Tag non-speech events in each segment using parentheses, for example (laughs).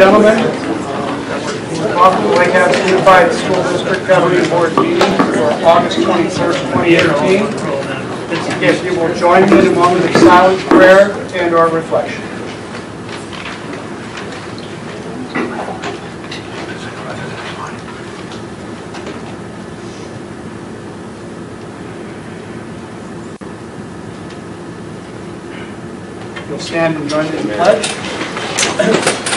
gentlemen, welcome to Lake Havasu Unified School District Governing Board meeting for August 21st, 2018. If you will join me in a moment of silent prayer and or reflection. You'll stand and join in the pledge.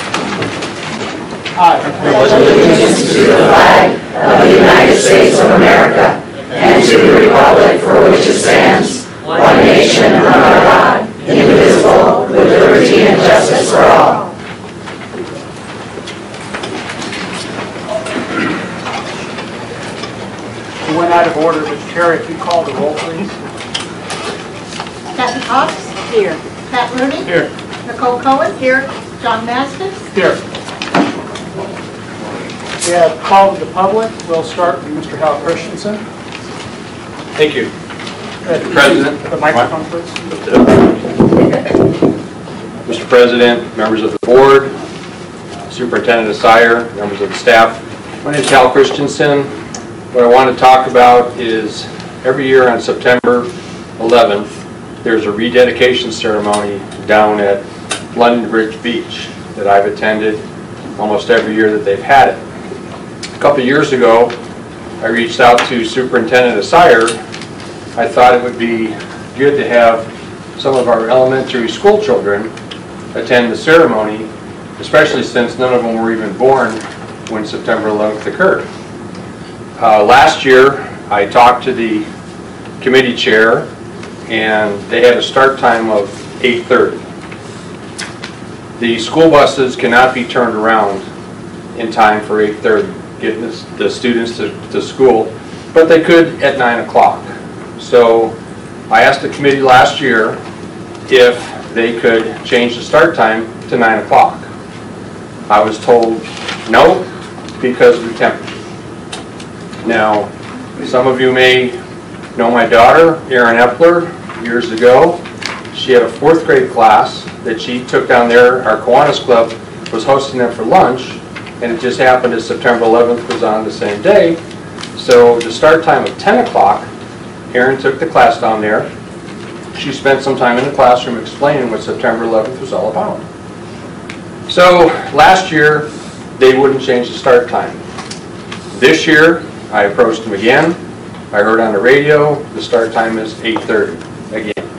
I allegiance to the flag of the United States of America and to the republic for which it stands, one nation under God, indivisible, with liberty and justice for all. We went out of order, but Terry, if you call the roll, please. Kathy Cox? Here. Pat Rooney? Here. Nicole Cohen? Here. John Masden? Here. We have call to the public. We'll start with Mr. Hal Christensen. Thank you. Uh, President. The microphone, please. Mr. President, members of the board, Superintendent Asseier, members of the staff. My name is Hal Christensen. What I want to talk about is every year on September 11th, there's a rededication ceremony down at London Bridge Beach that I've attended almost every year that they've had it. A couple of years ago, I reached out to Superintendent Asseier. I thought it would be good to have some of our elementary school children attend the ceremony, especially since none of them were even born when September 11th occurred. Uh, Last year, I talked to the committee chair, and they had a start time of 8:30. The school buses cannot be turned around in time for 8:30, getting the the students to to school, but they could at 9 o'clock. So I asked the committee last year if they could change the start time to 9 o'clock. I was told, no, because of the temperature. Now, some of you may know my daughter, Erin Epler, years ago. She had a fourth grade class that she took down there. Our Kiwanis Club was hosting them for lunch, and it just happened that September 11th was on the same day. So the start time of 10 o'clock, Erin took the class down there. She spent some time in the classroom explaining what September 11th was all about. So last year, they wouldn't change the start time. This year, I approached them again. I heard on the radio, the start time is 8:30 again.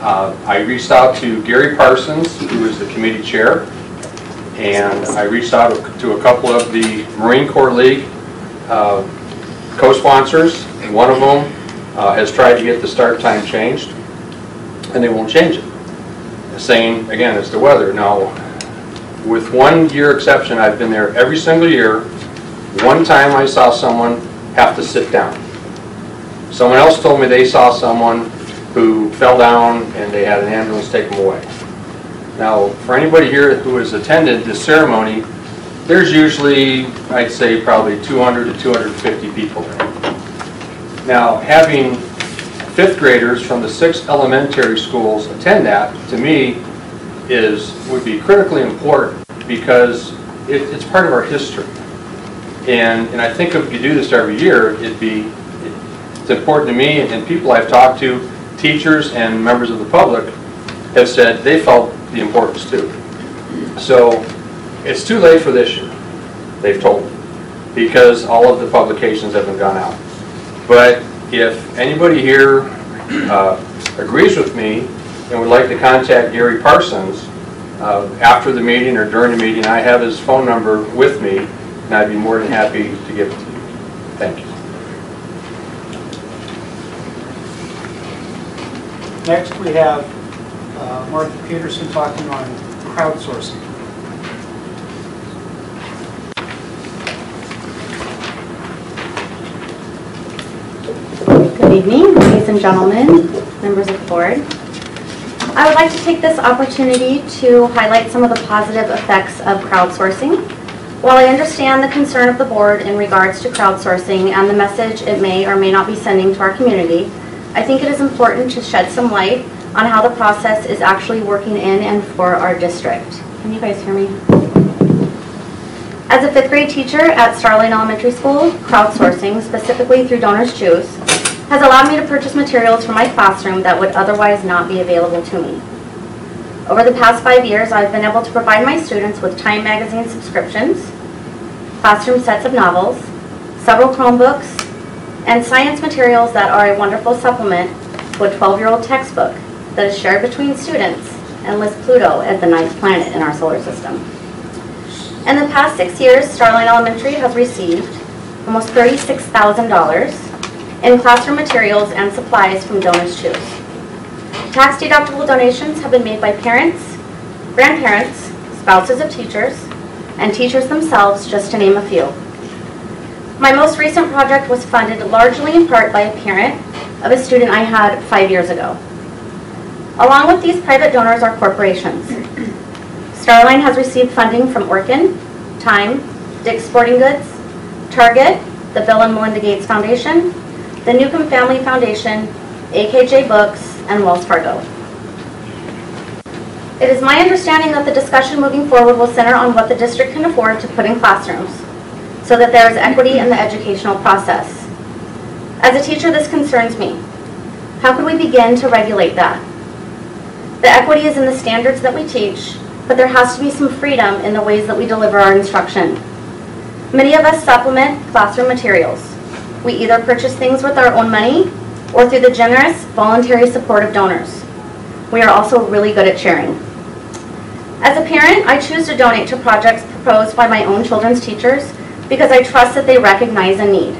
Uh, I reached out to Gary Parsons, who is the committee chair, and I reached out to a couple of the Marine Corps League uh, co-sponsors, and one of them uh, has tried to get the start time changed, and they won't change it. Saying, again, it's the weather. Now, with one year exception, I've been there every single year. One time I saw someone have to sit down. Someone else told me they saw someone who fell down and they had an ambulance take them away. Now, for anybody here who has attended this ceremony, there's usually, I'd say, probably 200 to 250 people there. Now, having fifth graders from the six elementary schools attend that, to me, is, would be critically important because it, it's part of our history. And, and I think if you do this every year, it'd be, it's important to me and people I've talked to, teachers and members of the public have said they felt the importance too. So it's too late for this year, they've told me, because all of the publications haven't gone out. But if anybody here uh, agrees with me and would like to contact Gary Parsons uh, after the meeting or during the meeting, I have his phone number with me, and I'd be more than happy to give it to you. Thank you. Next, we have uh, Peterson talking on crowdsourcing. Good evening, ladies and gentlemen, members of the board. I would like to take this opportunity to highlight some of the positive effects of crowdsourcing. While I understand the concern of the board in regards to crowdsourcing and the message it may or may not be sending to our community, I think it is important to shed some light on how the process is actually working in and for our district. Can you guys hear me? As a fifth grade teacher at Starline Elementary School, crowdsourcing, specifically through Donors Choose, has allowed me to purchase materials for my classroom that would otherwise not be available to me. Over the past five years, I've been able to provide my students with Time Magazine subscriptions, classroom sets of novels, several Chromebooks, and science materials that are a wonderful supplement to a 12-year-old textbook that is shared between students and lists Pluto as the ninth planet in our solar system. In the past six years, Starline Elementary has received almost $36,000 in classroom materials and supplies from Donors Choose. Tax deductible donations have been made by parents, grandparents, spouses of teachers, and teachers themselves, just to name a few. My most recent project was funded largely in part by a parent of a student I had five years ago. Along with these private donors are corporations. Starline has received funding from Orkin, Time, Dick's Sporting Goods, Target, the Bill and Melinda Gates Foundation, the Newcomb Family Foundation, AKJ Books, and Wells Fargo. It is my understanding that the discussion moving forward will center on what the district can afford to put in classrooms, so that there is equity in the educational process. As a teacher, this concerns me. How can we begin to regulate that? The equity is in the standards that we teach, but there has to be some freedom in the ways that we deliver our instruction. Many of us supplement classroom materials. We either purchase things with our own money or through the generous, voluntary support of donors. We are also really good at sharing. As a parent, I choose to donate to projects proposed by my own children's teachers because I trust that they recognize a need.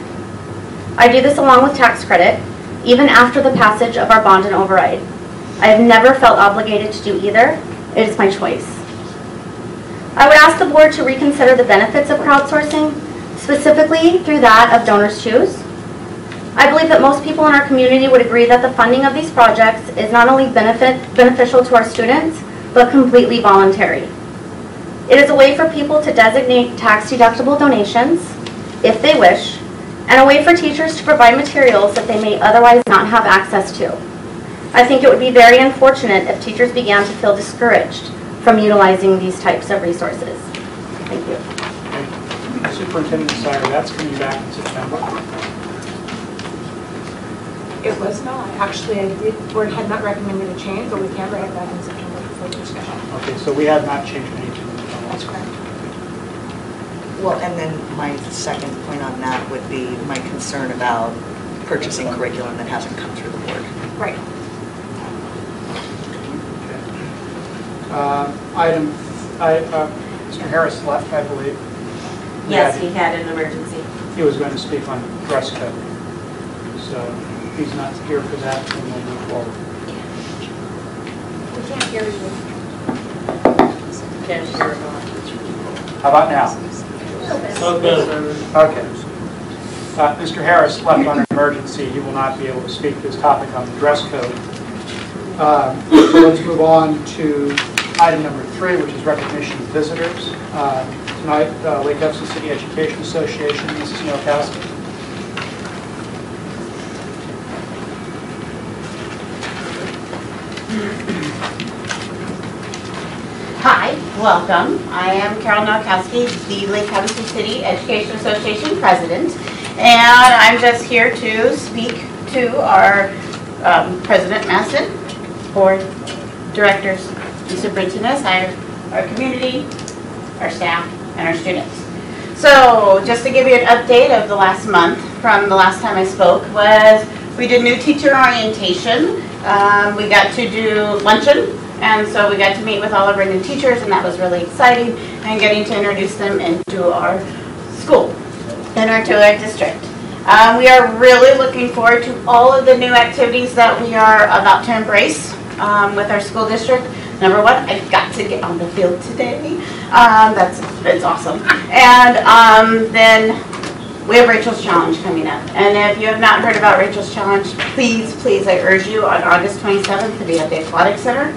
I do this along with tax credit, even after the passage of our bond and override. I have never felt obligated to do either. It is my choice. I would ask the board to reconsider the benefits of crowdsourcing, specifically through that of Donors Choose. I believe that most people in our community would agree that the funding of these projects is not only benefit, beneficial to our students, but completely voluntary. It is a way for people to designate tax-deductible donations, if they wish, and a way for teachers to provide materials that they may otherwise not have access to. I think it would be very unfortunate if teachers began to feel discouraged from utilizing these types of resources. Thank you. Superintendent Sire, that's coming back in September. It was not. Actually, I did, board had not recommended a change, but we can bring it back in September for further discussion. Okay, so we have not changed anything. That's correct. Well, and then my second point on that would be my concern about purchasing curriculum that hasn't come through the board. Right. Um, Item, I, uh, Mr. Harris left, I believe. Yes, Yeah, he had an emergency. He was going to speak on dress code. So he's not here for that, and we'll move forward. We can't hear you. Can't hear him. How about now? Okay. Uh, Mr. Harris left on an emergency. He will not be able to speak to this topic on the dress code. Um, So let's move on to item number three, which is recognition of visitors. Uh, Tonight, uh, Lake Havasu City Education Association, Mrs. Nowakowski. Hi, welcome. I am Carol Nowakowski, the Lake Havasu City Education Association President. And I'm just here to speak to our um, President Masden, board directors, and superintendents, our, our community, our staff, and our students. So just to give you an update of the last month from the last time I spoke was we did new teacher orientation. Um, we got to do luncheon and so we got to meet with all of our new teachers and that was really exciting and getting to introduce them into our school and our, our district. Um, we are really looking forward to all of the new activities that we are about to embrace um, with our school district. Number one, I got to get on the field today. Um, that's it's awesome. And um, then we have Rachel's Challenge coming up. And if you have not heard about Rachel's Challenge, please, please, I urge you on August 27th to be at the Aquatic Center.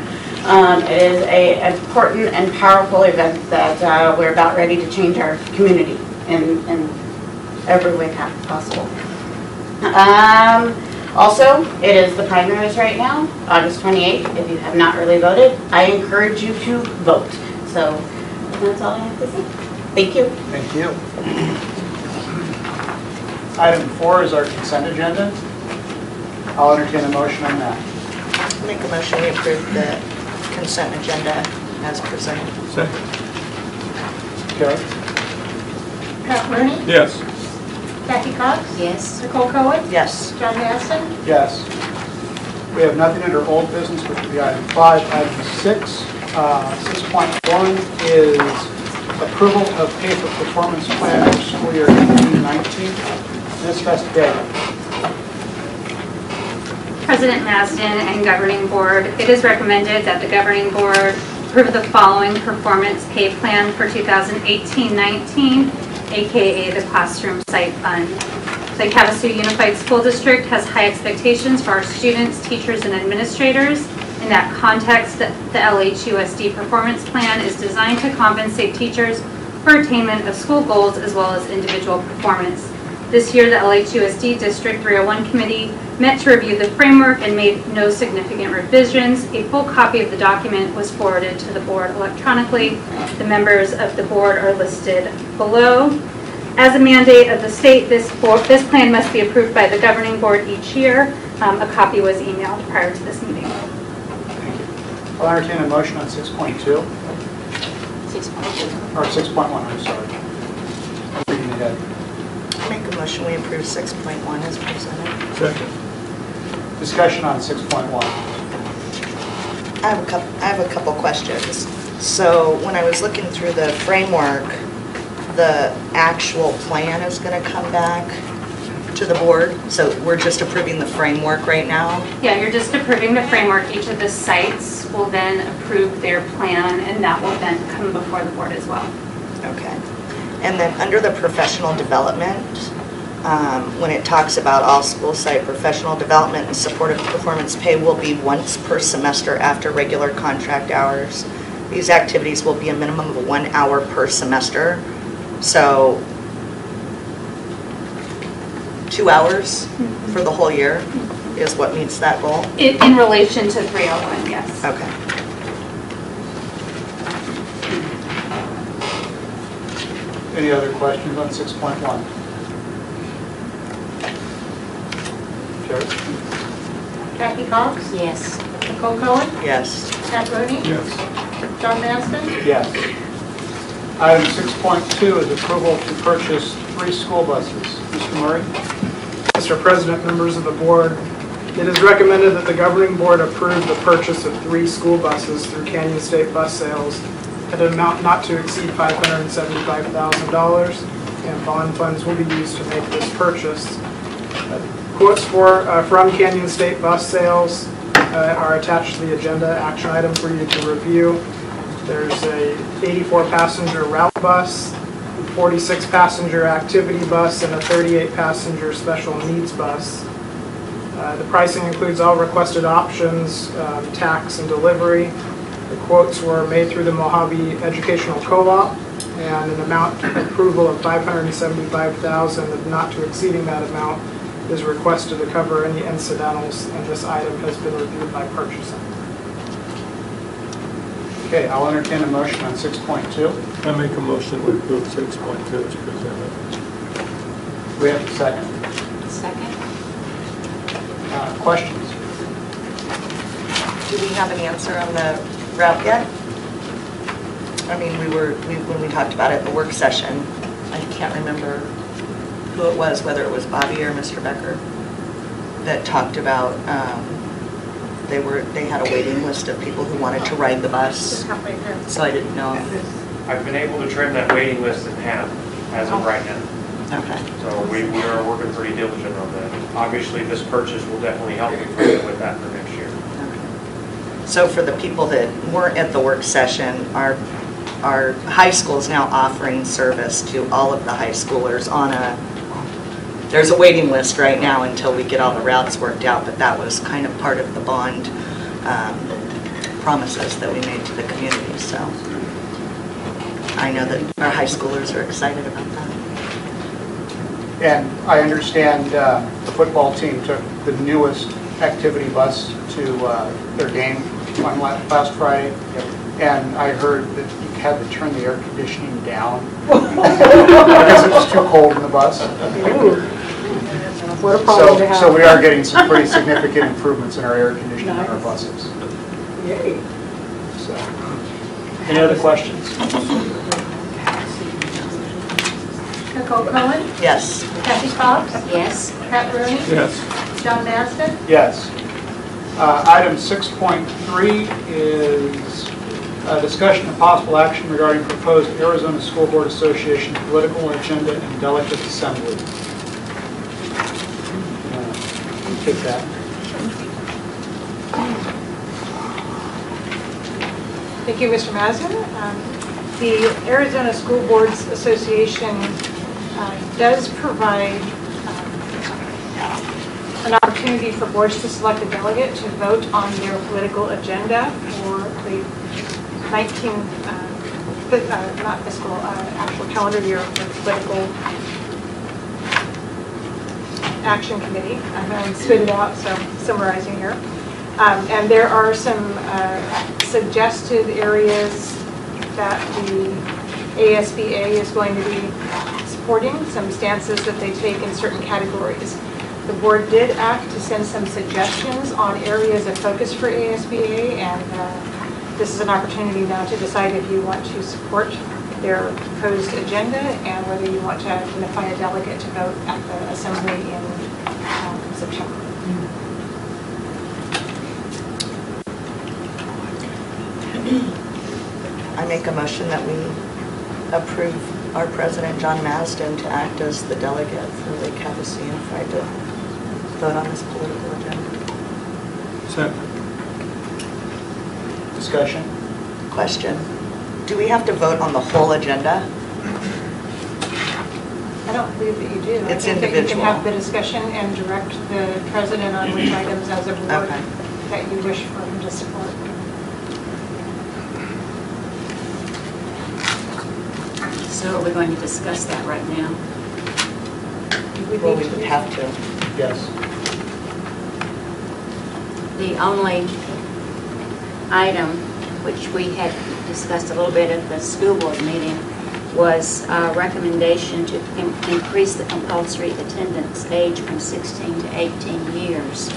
Um, it is a important and powerful event that uh, we're about ready to change our community in, in every way possible. Um, also, it is the primaries right now, August 28th. If you have not really voted, I encourage you to vote. So that's all I have to say. Thank you. Thank you. Item four is our consent agenda. I'll entertain a motion on that. Make a motion, we approve the consent agenda as presented. Carrie? Pat Rooney, Yes. Kathy Cox, Yes. Nicole Cohen, Yes. John Masden, Yes. We have nothing under old business, which would be item five. Item six, uh, 6.1 is approval of pay for performance plan for school year 1819. Ms. Vestager. President Masden and Governing Board, it is recommended that the Governing Board approve the following performance pay plan for 2018-19, AKA the Classroom Site Fund. The Havasu Unified School District has high expectations for our students, teachers, and administrators. In that context, the the LHUSD Performance Plan is designed to compensate teachers for attainment of school goals as well as individual performance. This year, the LHUSD District 301 Committee met to review the framework and made no significant revisions. A full copy of the document was forwarded to the board electronically. The members of the board are listed below. As a mandate of the state, this board, this plan must be approved by the governing board each year. Um, A copy was emailed prior to this meeting. Thank you. I'll entertain a motion on 6.2, Six point or 6.1, I'm sorry. I'm reading ahead. Two. Make a motion, we approve 6.1 as presented. Second. Discussion on 6.1. I have a couple, I have a couple questions. So when I was looking through the framework, the actual plan is going to come back to the board? So we're just approving the framework right now? Yeah, you're just approving the framework. Each of the sites will then approve their plan, and that will then come before the board as well. Okay. And then under the professional development, um, when it talks about all school site professional development and supportive performance pay will be once per semester after regular contract hours. These activities will be a minimum of one hour per semester. So two hours for the whole year is what meets that goal? In in relation to 301, yes. Okay. Any other questions on 6.1? Carrie? Kathy Cox, Yes. Nicole Cohen, Yes. Pat Rooney, Yes. John Masden, Yes. Item 6.2 is approval to purchase three school buses. Mr. Murray? Mr. President, members of the board, it is recommended that the governing board approve the purchase of three school buses through Canyon State Bus Sales at an amount not to exceed $575,000, and bond funds will be used to make this purchase. Uh, Quotes for, uh, from Canyon State Bus Sales uh, are attached to the agenda action item for you to review. There's a 84-passenger route bus, 46-passenger activity bus, and a 38-passenger special needs bus. Uh, The pricing includes all requested options, um, tax and delivery. The quotes were made through the Mojave Educational Co-op, and an amount approval of 575,000, of not to exceeding that amount, is requested to cover any incidentals, and this item has been reviewed by purchasing. Okay, I'll entertain a motion on 6.2. I make a motion to approve 6.2 as presented. We have a second. Second. Uh, Questions? Do we have an answer on the route yet? I mean, we were, we- when we talked about it at the work session, I can't remember who it was, whether it was Bobby or Mr. Becker, that talked about, um, they were, they had a waiting list of people who wanted to ride the bus, halfway through. so I didn't know. I've been able to trim that waiting list in half as of right now. Okay. So we, we are working pretty diligent on that. Obviously, this purchase will definitely help further with that for next year. So for the people that weren't at the work session, our, our high school is now offering service to all of the high schoolers on a, there's a waiting list right now until we get all the routes worked out, but that was kind of part of the bond um, promises that we made to the community, so. I know that our high schoolers are excited about that. And I understand uh, the football team took the newest activity bus to uh, their game on last Friday. and I heard that you had to turn the air conditioning down because it was too cold in the bus. What a problem to So, have. so we are getting some pretty significant improvements in our air conditioning on our buses. Yay. So, Any other questions? Nicole Cohen, Yes. Kathy Cox, Yes. Pat Rooney, Yes. John Masden, Yes. Uh, Item 6.3 is a discussion of possible action regarding proposed Arizona School Board Association political agenda and delegate assembly. Uh, Take that. Thank you, Mr. Mazin. Um, The Arizona School Boards Association uh, does provide um, an opportunity for boards to select a delegate to vote on their political agenda for the 19, uh, uh, not fiscal, uh, actual calendar year for the political action committee. I'm going to spit it out, so summarizing here. Um, And there are some uh, suggested areas that the ASBA is going to be supporting, some stances that they take in certain categories. The board did act to send some suggestions on areas of focus for ASBA, and uh, this is an opportunity now to decide if you want to support their proposed agenda and whether you want to identify a delegate to vote at the assembly in um, September. I make a motion that we approve our president, John Masden, to act as the delegate for Havasu Unified to vote on this political agenda. Second. Discussion? Question, do we have to vote on the whole agenda? I don't believe that you do. It's I think that you can have the discussion and direct the president on which items as a board Okay. that you wish for him to support. So are we going to discuss that right now? would Well, we to would have to. Yes. The only item which we had discussed a little bit at the school board meeting was a recommendation to in- increase the compulsory attendance age from 16 to 18 years.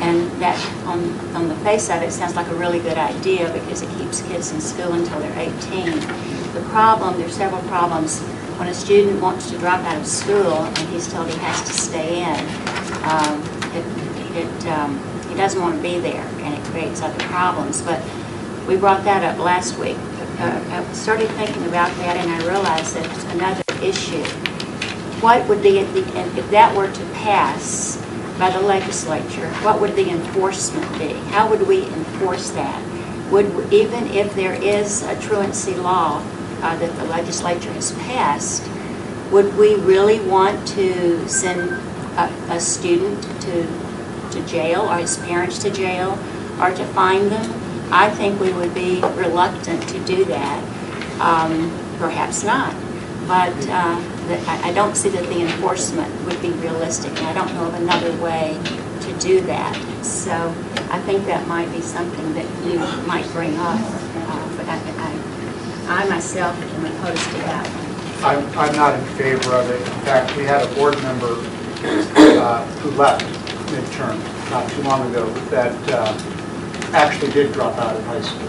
And that, on, on the face of it, sounds like a really good idea because it keeps kids in school until they're 18. The problem, there's several problems. When a student wants to drop out of school and he's told he has to stay in, um, it, it, um, he doesn't want to be there and it creates other problems. But we brought that up last week. Uh, I started thinking about that and I realized that it's another issue. What would the, if that were to pass by the legislature, what would the enforcement be? How would we enforce that? Would, even if there is a truancy law uh, that the legislature has passed, would we really want to send a, a student to, to jail or his parents to jail or to fine them? I think we would be reluctant to do that. Um, Perhaps not. But uh, the- I I don't see that the enforcement would be realistic, and I don't know of another way to do that. So I think that might be something that you might bring up, uh, but I, I I myself am opposed to that one. I'm, I'm not in favor of it. In fact, we had a board member uh, who left midterm not too long ago that uh, actually did drop out of high school.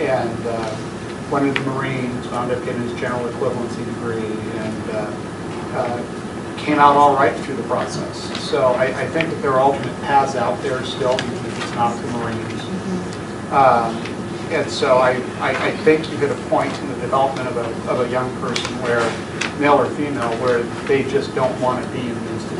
And uh, went into the Marines, wound up getting his general equivalency degree, and uh, uh, came out all right through the process. So I, I think that there are alternate paths out there still, even if it's not the Marines. Um, And so I, I I think you hit a point in the development of a, of a young person where, male or female, where they just don't want to be in the institution.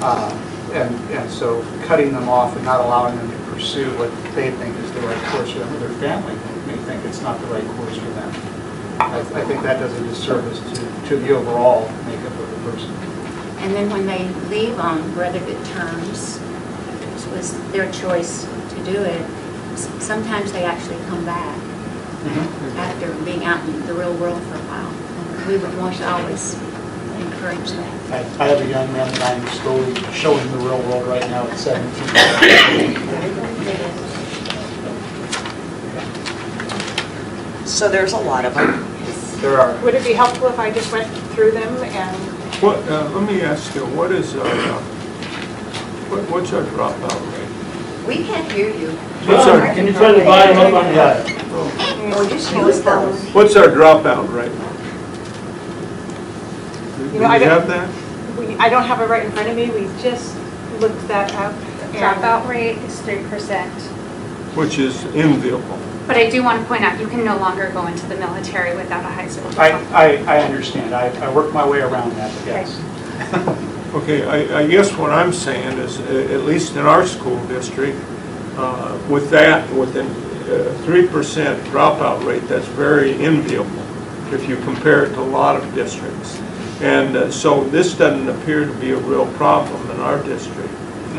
Uh, And, and so cutting them off and not allowing them to pursue what they think is the right course for them, or their family may think it's not the right course for them. I, I think that does a disservice to, to the overall makeup of the person. And then when they leave on rather good terms, which was their choice to do it, sometimes they actually come back after being out in the real world for a while. We would want to always encourage that. I, I have a young man that I'm slowly showing the real world right now at 17. So there's a lot of them. There are. Would it be helpful if I just went through them and, What, uh, let me ask you, what is our, uh, what- what's our dropout rate? We can't hear you. What's our, Can you turn the volume up on that? Oh, just use those. what's our dropout rate? Do You we know, I don't- have that? we, I don't have it right in front of me, we just looked that up. and- Dropout rate is 3%. Which is enviable. But I do want to point out, you can no longer go into the military without a high school I, diploma. I, I understand. I, I worked my way around that, yes. Okay, I, I guess what I'm saying is, uh, at least in our school district, uh, with that, with a three percent dropout rate, that's very enviable if you compare it to a lot of districts. And uh, so this doesn't appear to be a real problem in our district.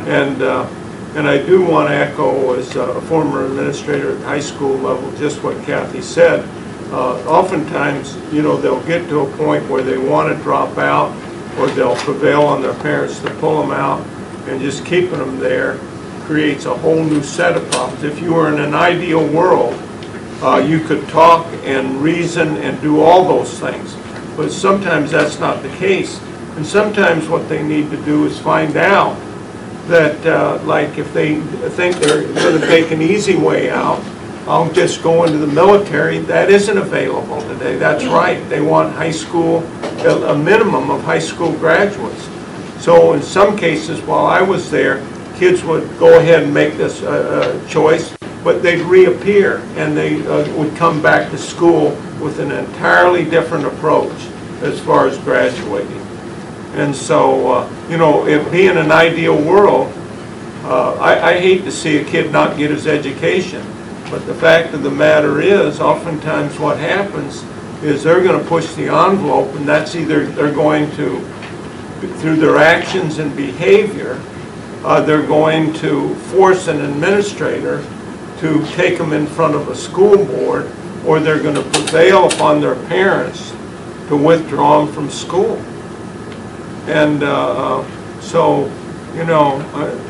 And, uh, and I do want to echo as a former administrator at the high school level, just what Kathy said. Uh, Oftentimes, you know, they'll get to a point where they want to drop out, or they'll prevail on their parents to pull them out, and just keeping them there creates a whole new set of problems. If you were in an ideal world, uh, you could talk and reason and do all those things. But sometimes that's not the case. And sometimes what they need to do is find out that, uh, like, if they think they're going to take an easy way out, I'll just go into the military, that isn't available today. That's right. They want high school, a minimum of high school graduates. So in some cases, while I was there, kids would go ahead and make this uh, uh, choice, but they'd reappear and they uh, would come back to school with an entirely different approach as far as graduating. And so, uh, you know, if being an ideal world, uh, I, I hate to see a kid not get his education. But the fact of the matter is, oftentimes what happens is they're going to push the envelope, and that's either they're going to, through their actions and behavior, uh, they're going to force an administrator to take them in front of a school board, or they're going to prevail upon their parents to withdraw them from school. And uh, so, you know, I-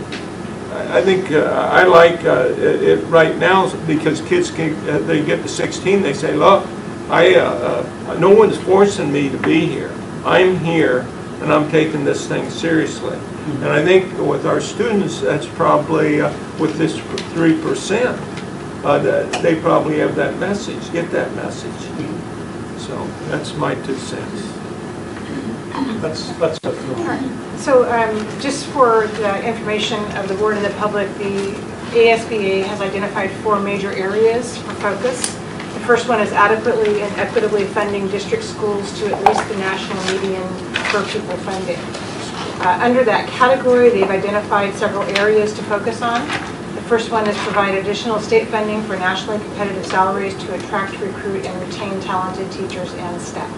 I think, uh, I like uh, it it right now, because kids, can- uh, they get to 16, they say, look, I, uh, uh, no one's forcing me to be here. I'm here, and I'm taking this thing seriously. And I think with our students, that's probably, uh, with this 3%, uh, they probably have that message, get that message. So that's my two cents. Let's go through them. So um, just for the information of the board and the public, the ASBA has identified four major areas for focus. The first one is adequately and equitably funding district schools to at least the national median per pupil funding. Uh, Under that category, they've identified several areas to focus on. The first one is provide additional state funding for nationally competitive salaries to attract, recruit, and retain talented teachers and staff.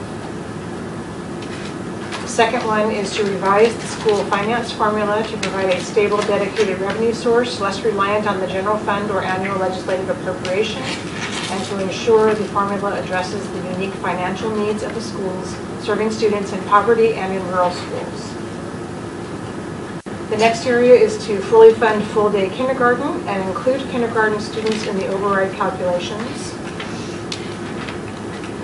The second one is to revise the school finance formula to provide a stable, dedicated revenue source, less reliant on the general fund or annual legislative appropriation, and to ensure the formula addresses the unique financial needs of the schools, serving students in poverty and in rural schools. The next area is to fully fund full-day kindergarten and include kindergarten students in the override calculations.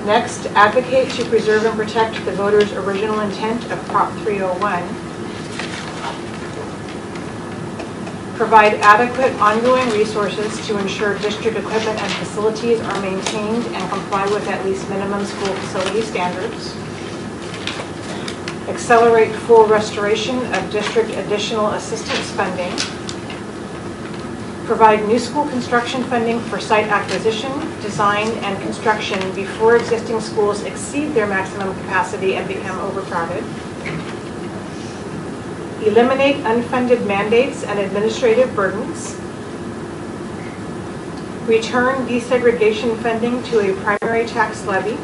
Next, advocate to preserve and protect the voters' original intent of Prop 301. Provide adequate ongoing resources to ensure district equipment and facilities are maintained and comply with at least minimum school facility standards. Accelerate full restoration of district additional assistance funding. Provide new school construction funding for site acquisition, design, and construction before existing schools exceed their maximum capacity and become overcrowded. Eliminate unfunded mandates and administrative burdens. Return desegregation funding to a primary tax levy.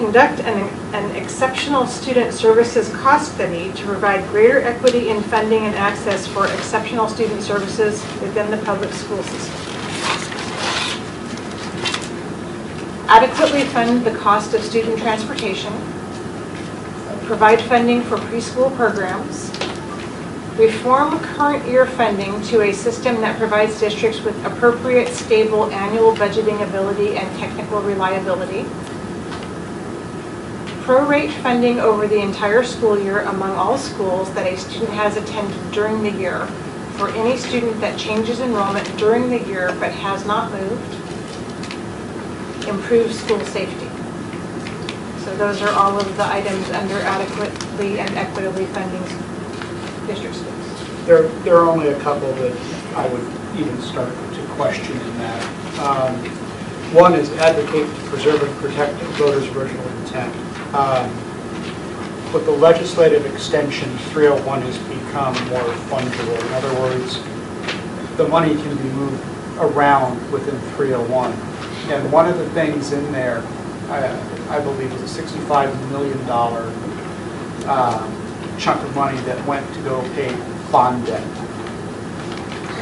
Conduct an, an exceptional student services cost study to provide greater equity in funding and access for exceptional student services within the public school system. Adequately fund the cost of student transportation. Provide funding for preschool programs. Reform current year funding to a system that provides districts with appropriate, stable annual budgeting ability and technical reliability. Prorate funding over the entire school year among all schools that a student has attended during the year for any student that changes enrollment during the year but has not moved. Improve school safety. So those are all of the items under adequately and equitably funding district schools. There, there are only a couple that I would even start to question in that. Um, One is advocate to preserve and protect voters' original intent. Um, With the legislative extension, 301 has become more fungible. In other words, the money can be moved around within 301. And one of the things in there, I, I believe, is a $65 million um, chunk of money that went to go pay bond debt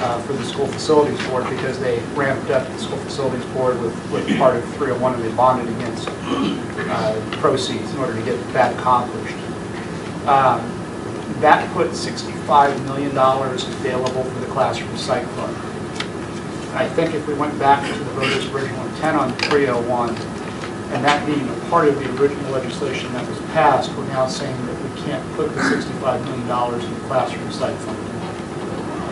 uh, for the school facilities board because they ramped up the school facilities board with, with part of 301 and they bonded against uh, proceeds in order to get that accomplished. Um, That put $65 million available for the classroom site fund. I think if we went back to the voters' original intent on 301, and that being a part of the original legislation that was passed, we're now saying that we can't put the $65 million in the classroom site fund.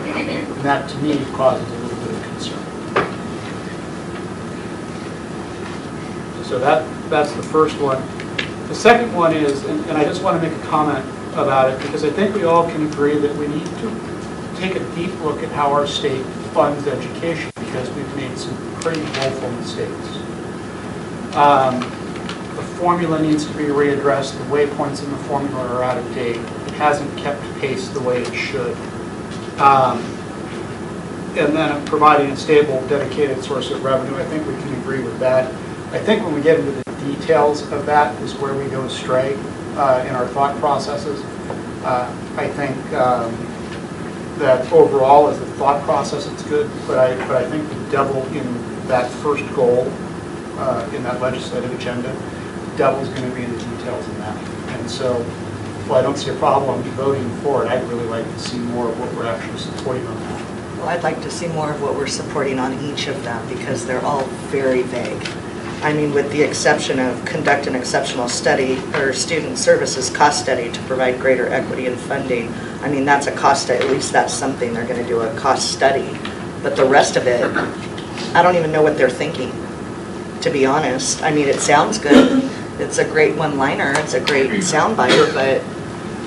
And that, to me, causes a little bit of concern. So that, that's the first one. The second one is, and and I just want to make a comment about it, because I think we all can agree that we need to take a deep look at how our state funds education, because we've made some pretty woeful mistakes. Um, The formula needs to be readdressed, the waypoints in the formula are out of date. It hasn't kept pace the way it should. Um, And then providing a stable, dedicated source of revenue, I think we can agree with that. I think when we get into the details of that is where we go astray uh, in our thought processes. Uh, I think um, that overall, as a thought process, it's good, but I, but I think the devil in that first goal, uh, in that legislative agenda, the devil's going to be in the details in that. And so, while I don't see a problem voting for it, I'd really like to see more of what we're actually supporting on that. Well, I'd like to see more of what we're supporting on each of them because they're all very vague. I mean, with the exception of conduct an exceptional study or student services cost study to provide greater equity in funding. I mean, that's a cost, at least that's something, they're going to do a cost study. But the rest of it, I don't even know what they're thinking, to be honest. I mean, it sounds good. It's a great one-liner, it's a great soundbite, but,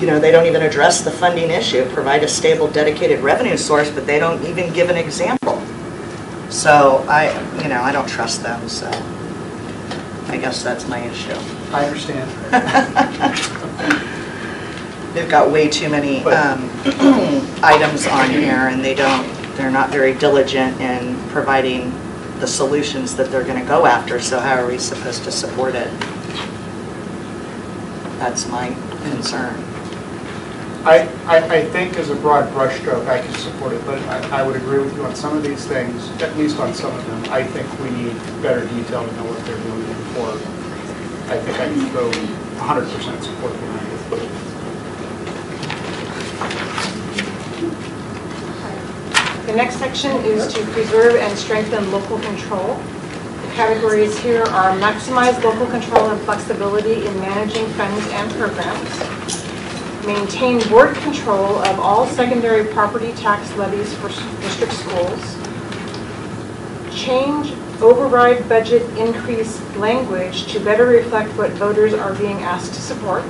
you know, they don't even address the funding issue, provide a stable, dedicated revenue source, but they don't even give an example. So I, you know, I don't trust them, so I guess that's my issue. I understand. (laughs) They've got way too many um, (clears throat) items on here, and they don't, they're not very diligent in providing the solutions that they're gonna go after, so how are we supposed to support it? That's my concern. I, I, I think as a broad brushstroke, I can support it, but I, I would agree with you on some of these things, at least on some of them. I think we need better detail to know what they're doing before, I think I can go hundred percent support behind it. The next section is to preserve and strengthen local control. The categories here are maximize local control and flexibility in managing funds and programs. Maintain board control of all secondary property tax levies for district schools. Change override budget increase language to better reflect what voters are being asked to support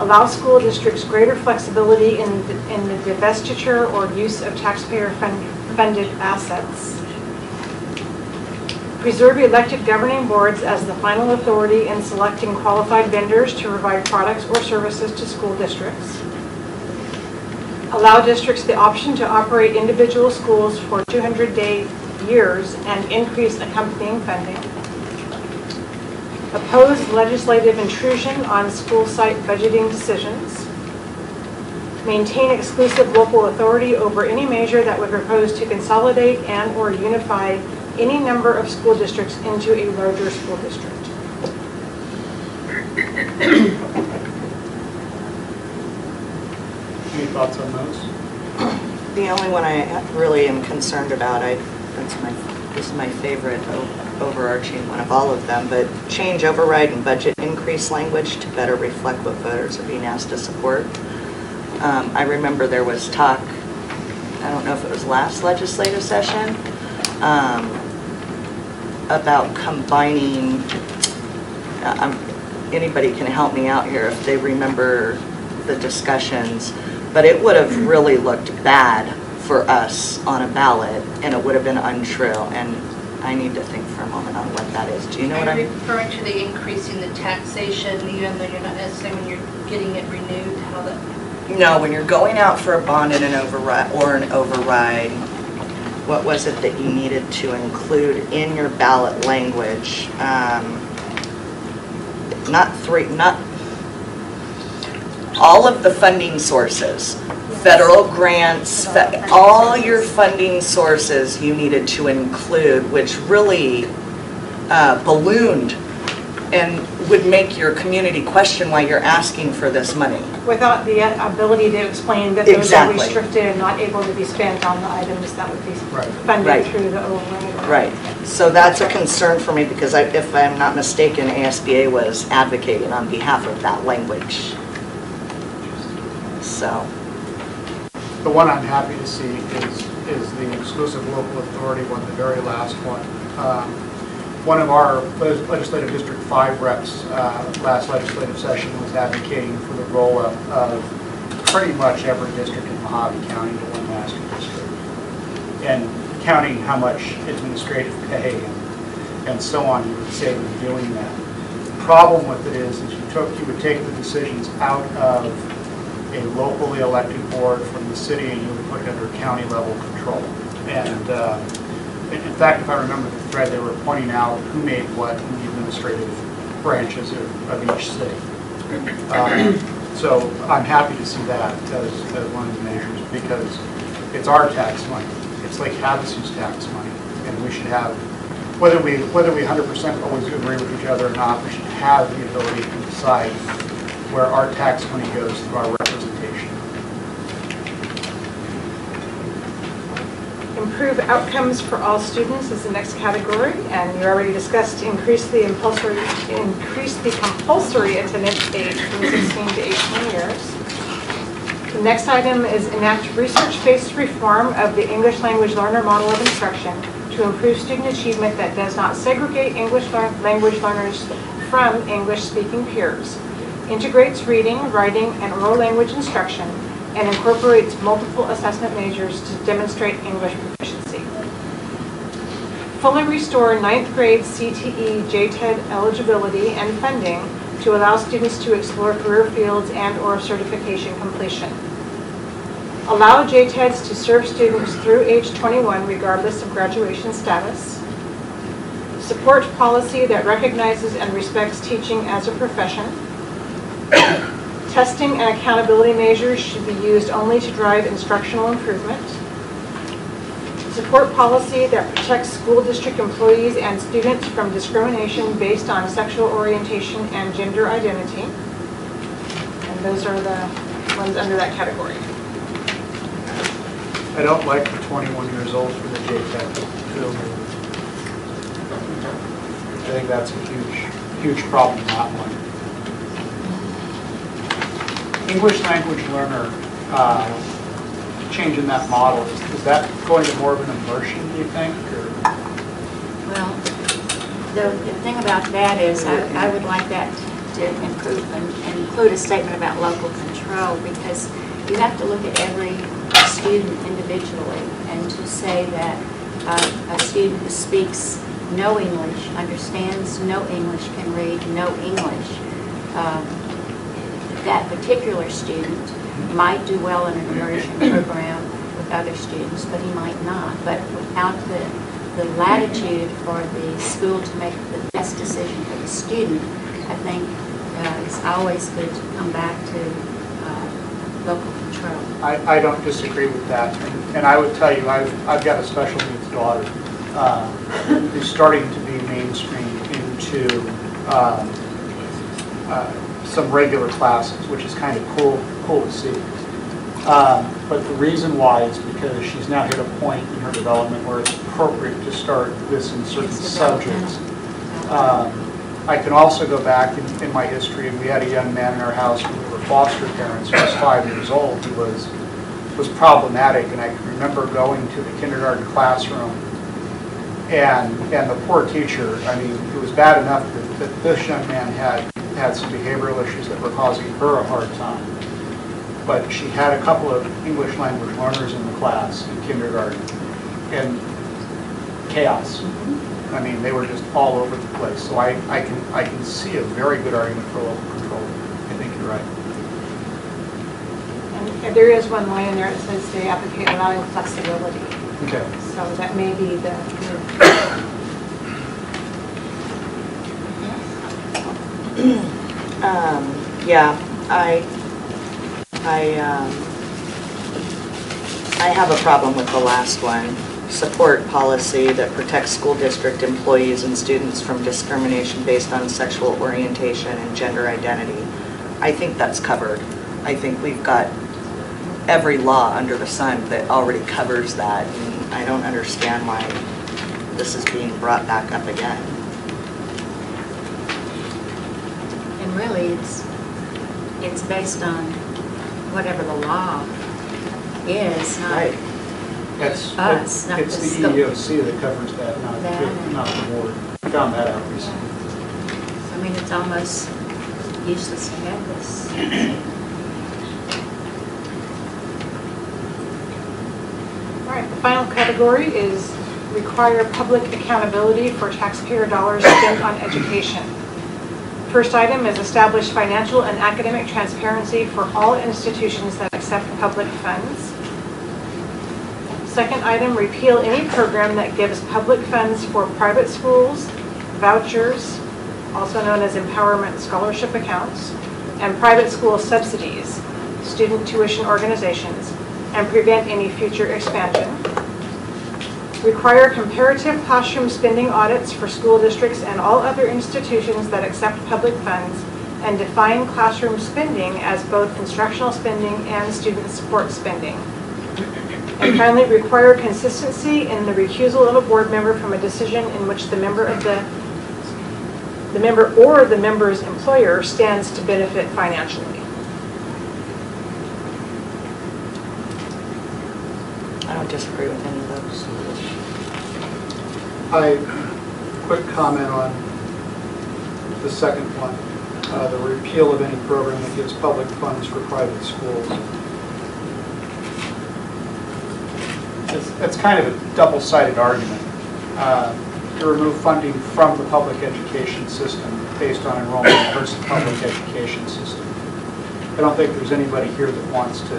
allow school districts greater flexibility in, the- in the divestiture or use of taxpayer-funded assets. Preserve elected governing boards as the final authority in selecting qualified vendors to provide products or services to school districts. Allow districts the option to operate individual schools for 200-day years and increase accompanying funding oppose legislative intrusion on school site budgeting decisions, maintain exclusive local authority over any measure that would propose to consolidate and/or unify any number of school districts into a larger school district. Any thoughts on those? The only one I really am concerned about, I, that's my, this is my favorite o- overarching one of all of them, but change override and budget increase language to better reflect what voters are being asked to support. Um, I remember there was talk, I don't know if it was last legislative session, um, about combining, uh, um, anybody can help me out here if they remember the discussions, but it would have (clears throat) really looked bad for us on a ballot, and it would have been untrue, and I need to think for a moment on what that is. Do you know what Are you I'm? referring to the increasing the taxation, even though you're not necessarily when you're getting it renewed, how that, No, when you're going out for a bond and an override, or an override, what was it that you needed to include in your ballot language? Um, Not three, not, all of the funding sources, federal grants, fe- all your funding sources you needed to include, which really uh, ballooned and would make your community question why you're asking for this money. Without the ability to explain that those are Exactly. restricted and not able to be spent on the items that would be Right. funded Right. through the override. Right, so that's a concern for me, because I, if I'm not mistaken, ASBA was advocating on behalf of that language. So, The one I'm happy to see is, is the exclusive local authority one, the very last one. Um, One of our legislative District 5 reps, uh, last legislative session was advocating for the roll-up of pretty much every district in Mohave County to one master district. And counting how much administrative pay and, and so on you would save in doing that. The Problem with it is, is you took, you would take the decisions out of a locally elected board from the city and you would put it under county level control. And uh, in fact, if I remember the thread, they were pointing out who made what in the administrative branches of of each city. Um, So I'm happy to see that as, as one of the measures because it's our tax money. It's Lake Havasu's tax money. And we should have, whether we, whether we 100% always agree with each other or not, we should have the ability to decide where our tax money goes through our representation. Improve outcomes for all students is the next category, and you already discussed increase the compulsory, increase the compulsory attendance age from 16 to 18 years. The next item is enact research-based reform of the English language learner model of instruction to improve student achievement that does not segregate English language learners from English-speaking peers, integrates reading, writing, and oral language instruction, and incorporates multiple assessment measures to demonstrate English proficiency. Fully restore ninth grade CTE JTED eligibility and funding to allow students to explore career fields and/or certification completion. Allow JTEDs to serve students through age 21 regardless of graduation status. Support policy that recognizes and respects teaching as a profession. Testing and accountability measures should be used only to drive instructional improvement. Support policy that protects school district employees and students from discrimination based on sexual orientation and gender identity. And those are the ones under that category. I don't like the 21 years old for the JTED. I think that's a huge, huge problem, not one. English language learner, uh, changing that model, is is that going to more of an immersion, do you think? or- Well, the, the thing about that is, I, I would like that to improve and include a statement about local control, because you have to look at every student individually, and to say that uh, a student who speaks no English, understands no English, can read no English, um, that particular student might do well in an immersion (clears throat) program with other students, but he might not. But without the, the latitude for the school to make the best decision for the student, I think uh, it's always good to come back to uh, local control. I, I don't disagree with that. And- And I would tell you, I've, I've got a special needs daughter uh, who's starting to be mainstreamed into um, uh, some regular classes, which is kind of cool, cool to see. Um, But the reason why is because she's now hit a point in her development where it's appropriate to start this in certain subjects. Um, I can also go back in, in my history, and we had a young man in our house who we were foster parents, who was five years old, who was, was problematic, and I can remember going to the kindergarten classroom, and, and the poor teacher, I mean, it was bad enough that, that this young man had, had some behavioral issues that were causing her a hard time. But she had a couple of English language learners in the class in kindergarten, and chaos. I mean, they were just all over the place. So I, I can, I can see a very good argument for local control. I think you're right. And there is one line in there that says the applicant allowing flexibility. Okay. So that may be the, Um, yeah, I, I, um, I have a problem with the last one. Support policy that protects school district employees and students from discrimination based on sexual orientation and gender identity. I think that's covered. I think we've got every law under the sun that already covers that, and I don't understand why this is being brought back up again. And really, it's, it's based on whatever the law is, not, Right. It's, Us, not it's the the scope. EEOC that covers that, not, That. not the board. Found that out recently. I mean, it's almost useless to have this. all right, the final category is require public accountability for taxpayer dollars spent on education. First item is establish financial and academic transparency for all institutions that accept public funds. Second item, repeal any program that gives public funds for private schools, vouchers, also known as empowerment scholarship accounts, and private school subsidies, student tuition organizations, and prevent any future expansion. Require comparative classroom spending audits for school districts and all other institutions that accept public funds, and define classroom spending as both instructional spending and student support spending. And finally, require consistency in the recusal of a board member from a decision in which the member of the, the member or the member's employer stands to benefit financially. I don't disagree with any of. I, quick comment on the second one, uh, the repeal of any program that gives public funds for private schools. It's, kind of a double-sided argument. Uh, To remove funding from the public education system based on enrollment hurts the public education system. I don't think there's anybody here that wants to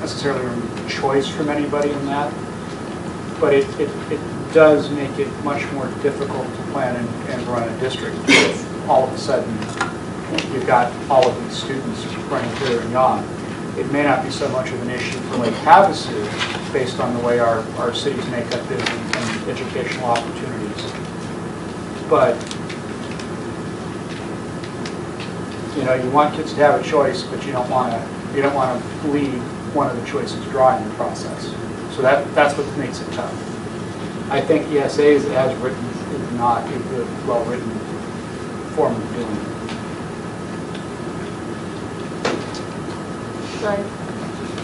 necessarily remove choice from anybody in that, but it, it, it does make it much more difficult to plan and, and run a district all of a sudden you've got all of these students running here and yon. It may not be so much of an issue for Lake Havasu based on the way our, our city's makeup is and, and educational opportunities. But, you know, you want kids to have a choice, but you don't want to, you don't want to leave one of the choices dry in the process. So that, that's what makes it tough. I think ESAs as written is not a good, well-written form of doing it. So I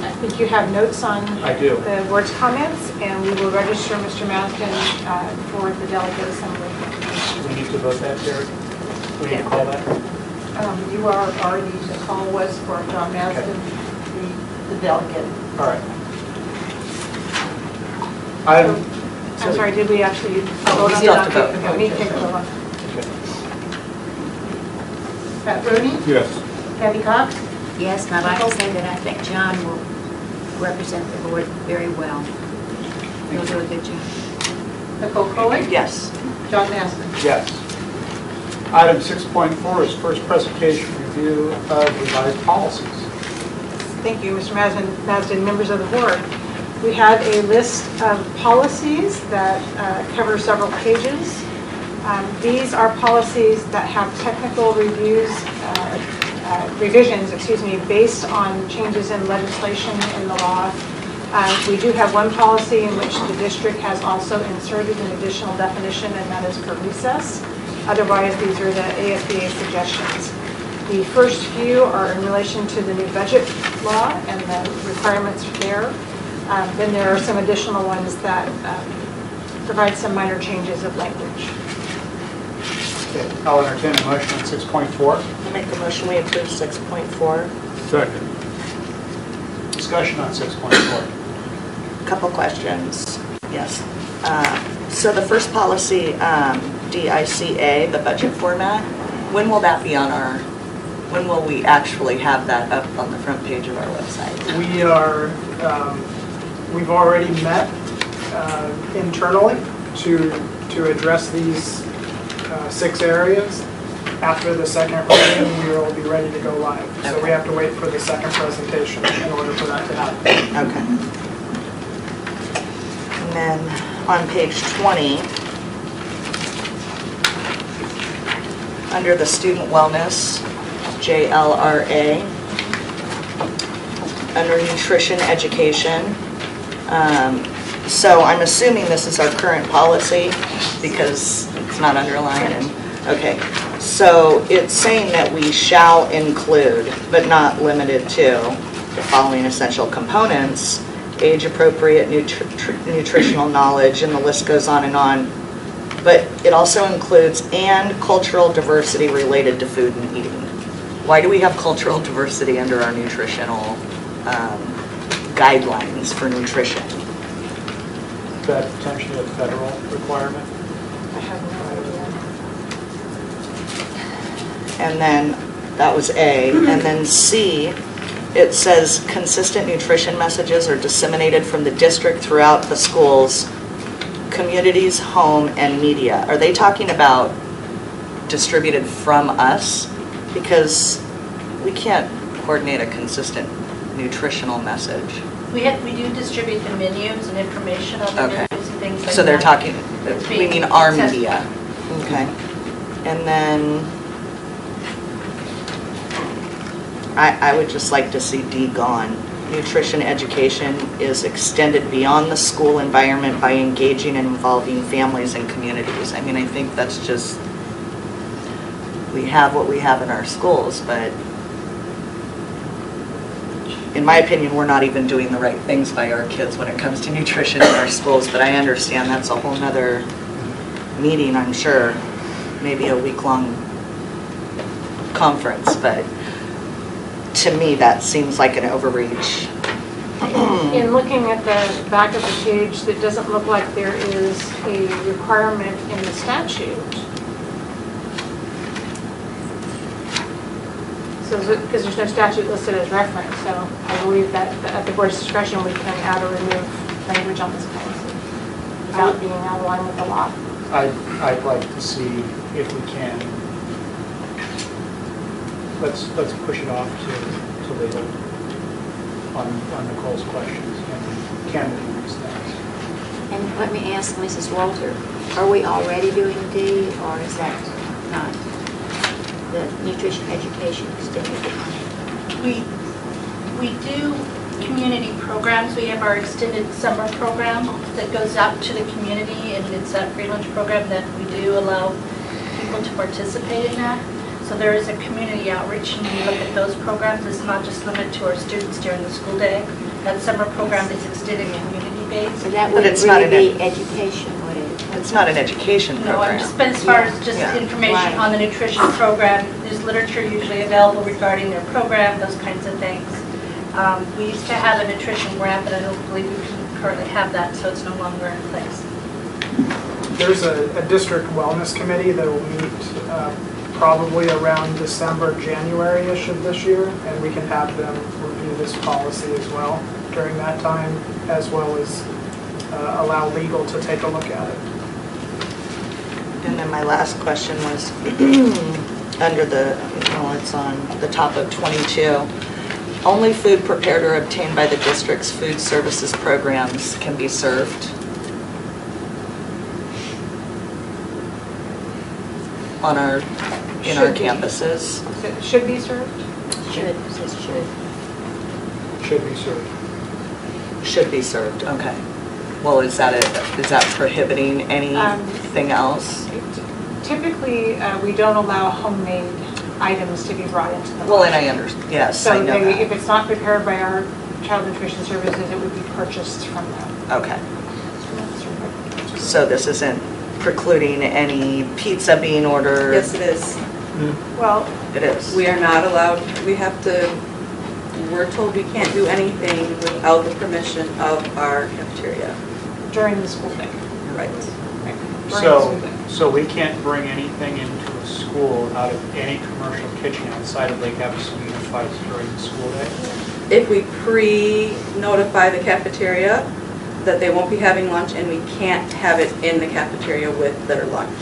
I think you have notes on I do. the board's comments, and we will register Mr. Masden uh, for the delegate assembly. We need to vote that, Terry? We need to call that? Um, You are already, the call was for John Masden, the the delegate. All right. Item, I'm sorry, did we actually vote on oh, still have to that? vote. Okay, We need take a vote on that. Pat Rooney? Yes. Kathy Cox? Yes, and I'd like to say that I think John will represent the board very well. He'll do a good job. Nicole Cohen? Yes. John Masden? yes. Item 6.4 is first presentation review of revised policies. Thank you, Mr. Masden, Masden, members of the board. We have a list of policies that uh, cover several pages. Um, These are policies that have technical reviews uh, uh, revisions, excuse me, based on changes in legislation in the law. Uh, We do have one policy in which the district has also inserted an additional definition, and that is for recess. Otherwise, these are the ASBA suggestions. The first few are in relation to the new budget law and the requirements there. Um, Then there are some additional ones that um, provide some minor changes of language. Okay, I'll entertain a motion on 6.4. I make a motion, we approve 6.4. Second. Discussion on 6.4. Couple questions. Yes. Uh, So the first policy, um, DICA, the budget format, when will that be on our, when will we actually have that up on the front page of our website? We are, um, we've already met uh, internally to, to address these uh, six areas. After the second reading, we will be ready to go live. So we have to wait for the second presentation in order for that to happen. Okay. And then on page 20, under the student wellness, JLRA, under nutrition education, um, so I'm assuming this is our current policy because it's not underlined and, okay. So it's saying that we shall include, but not limited to, the following essential components, age-appropriate nutri- nutritional knowledge, and the list goes on and on. But it also includes and cultural diversity related to food and eating. Why do we have cultural diversity under our nutritional um, guidelines for nutrition? Is that potentially a federal requirement? I have no idea. And then, that was A. And then C, it says consistent nutrition messages are disseminated from the district throughout the schools, communities, home, and media. Are they talking about distributed from us? Because we can't coordinate a consistent nutritional message. We have, we do distribute the menus and information on the Okay. menus and things like that. So they're talking, It's we mean our tested. media. Okay. And then, I, I would just like to see D gone. Nutrition education is extended beyond the school environment by engaging and involving families and communities. I mean, I think that's just, we have what we have in our schools, but in my opinion, we're not even doing the right things by our kids when it comes to nutrition in our schools, but I understand that's a whole nother meeting, I'm sure, maybe a week-long conference, but to me, that seems like an overreach. In looking at the back of the page, it doesn't look like there is a requirement in the statute. Because there's no statute listed as reference, so I believe that at the board's discretion, we can add or remove language on this policy without being out of line with the law. I'd, I'd like to see if we can, let's, let's push it off to, to legal on, on Nicole's questions, and can we do these things? And let me ask Mrs. Walter, are we already doing D, or is that not? The nutrition education extended behind? We, we do community programs. We have our extended summer program that goes out to the community, and it's a free lunch program that we do allow people to participate in that. So there is a community outreach, and we look at those programs. It's not just limited to our students during the school day. That summer program is extended community-based. So that But wouldn't it's not really an be education, would it? It's not an education No, program. I'm just, but as far as just Yeah. information Right. on the nutrition program, there's literature usually available regarding their program, those kinds of things. Um, We used to have a nutrition grant, but I don't believe we currently have that, so it's no longer in place. There's a, a district wellness committee that will meet uh, probably around December, January-ish of this year, and we can have them review this policy as well during that time, as well as uh, allow legal to take a look at it. And then my last question was, (clears throat) under the, well, it's on the top of 22, only food prepared or obtained by the district's food services programs can be served on our, in our Should be. campuses. So it Should be served? Should, it says should. Should be served. Should be served, okay. Well, is that it, is that prohibiting Um, anything else? Typically, uh, we don't allow homemade items to be brought into the. Well, and I understand, yes, I So know they, that. if it's not prepared by our child nutrition services, it would be purchased from them. Okay. So this isn't precluding any pizza being ordered? Yes, it is. Well, It is. We are not allowed, we have to, we're told we can't do anything without the permission of our cafeteria. During the school day. Right. During the So, school day. so we can't bring anything into a school out of any commercial kitchen outside of Lake Havasu Unified during the school day? If we pre-notify the cafeteria that they won't be having lunch and we can't have it in the cafeteria with their lunch.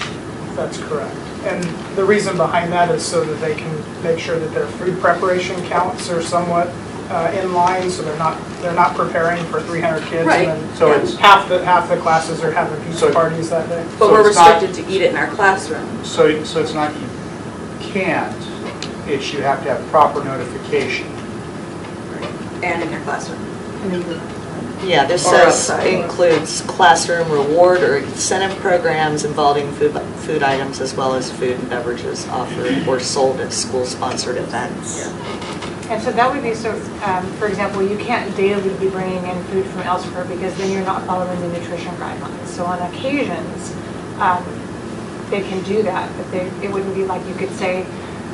That's correct. And the reason behind that is so that they can make sure that their food preparation counts are somewhat uh, in line, so they're not, they're not preparing for 300 kids. Right. And then, so it's half the, half the classes are having pizza parties that day. But So we're it's not- restricted to eat it in our classroom. So, so it's not you can't, it's you have to have proper notification. And in your classroom. Yeah, this Or says outside. includes classroom reward or incentive programs involving food, food items as well as food and beverages offered or sold at school-sponsored events. And so that would be, so, um, for example, you can't daily be bringing in food from elsewhere because then you're not following the nutrition guidelines. So on occasions, um, they can do that, but they, it wouldn't be like you could say,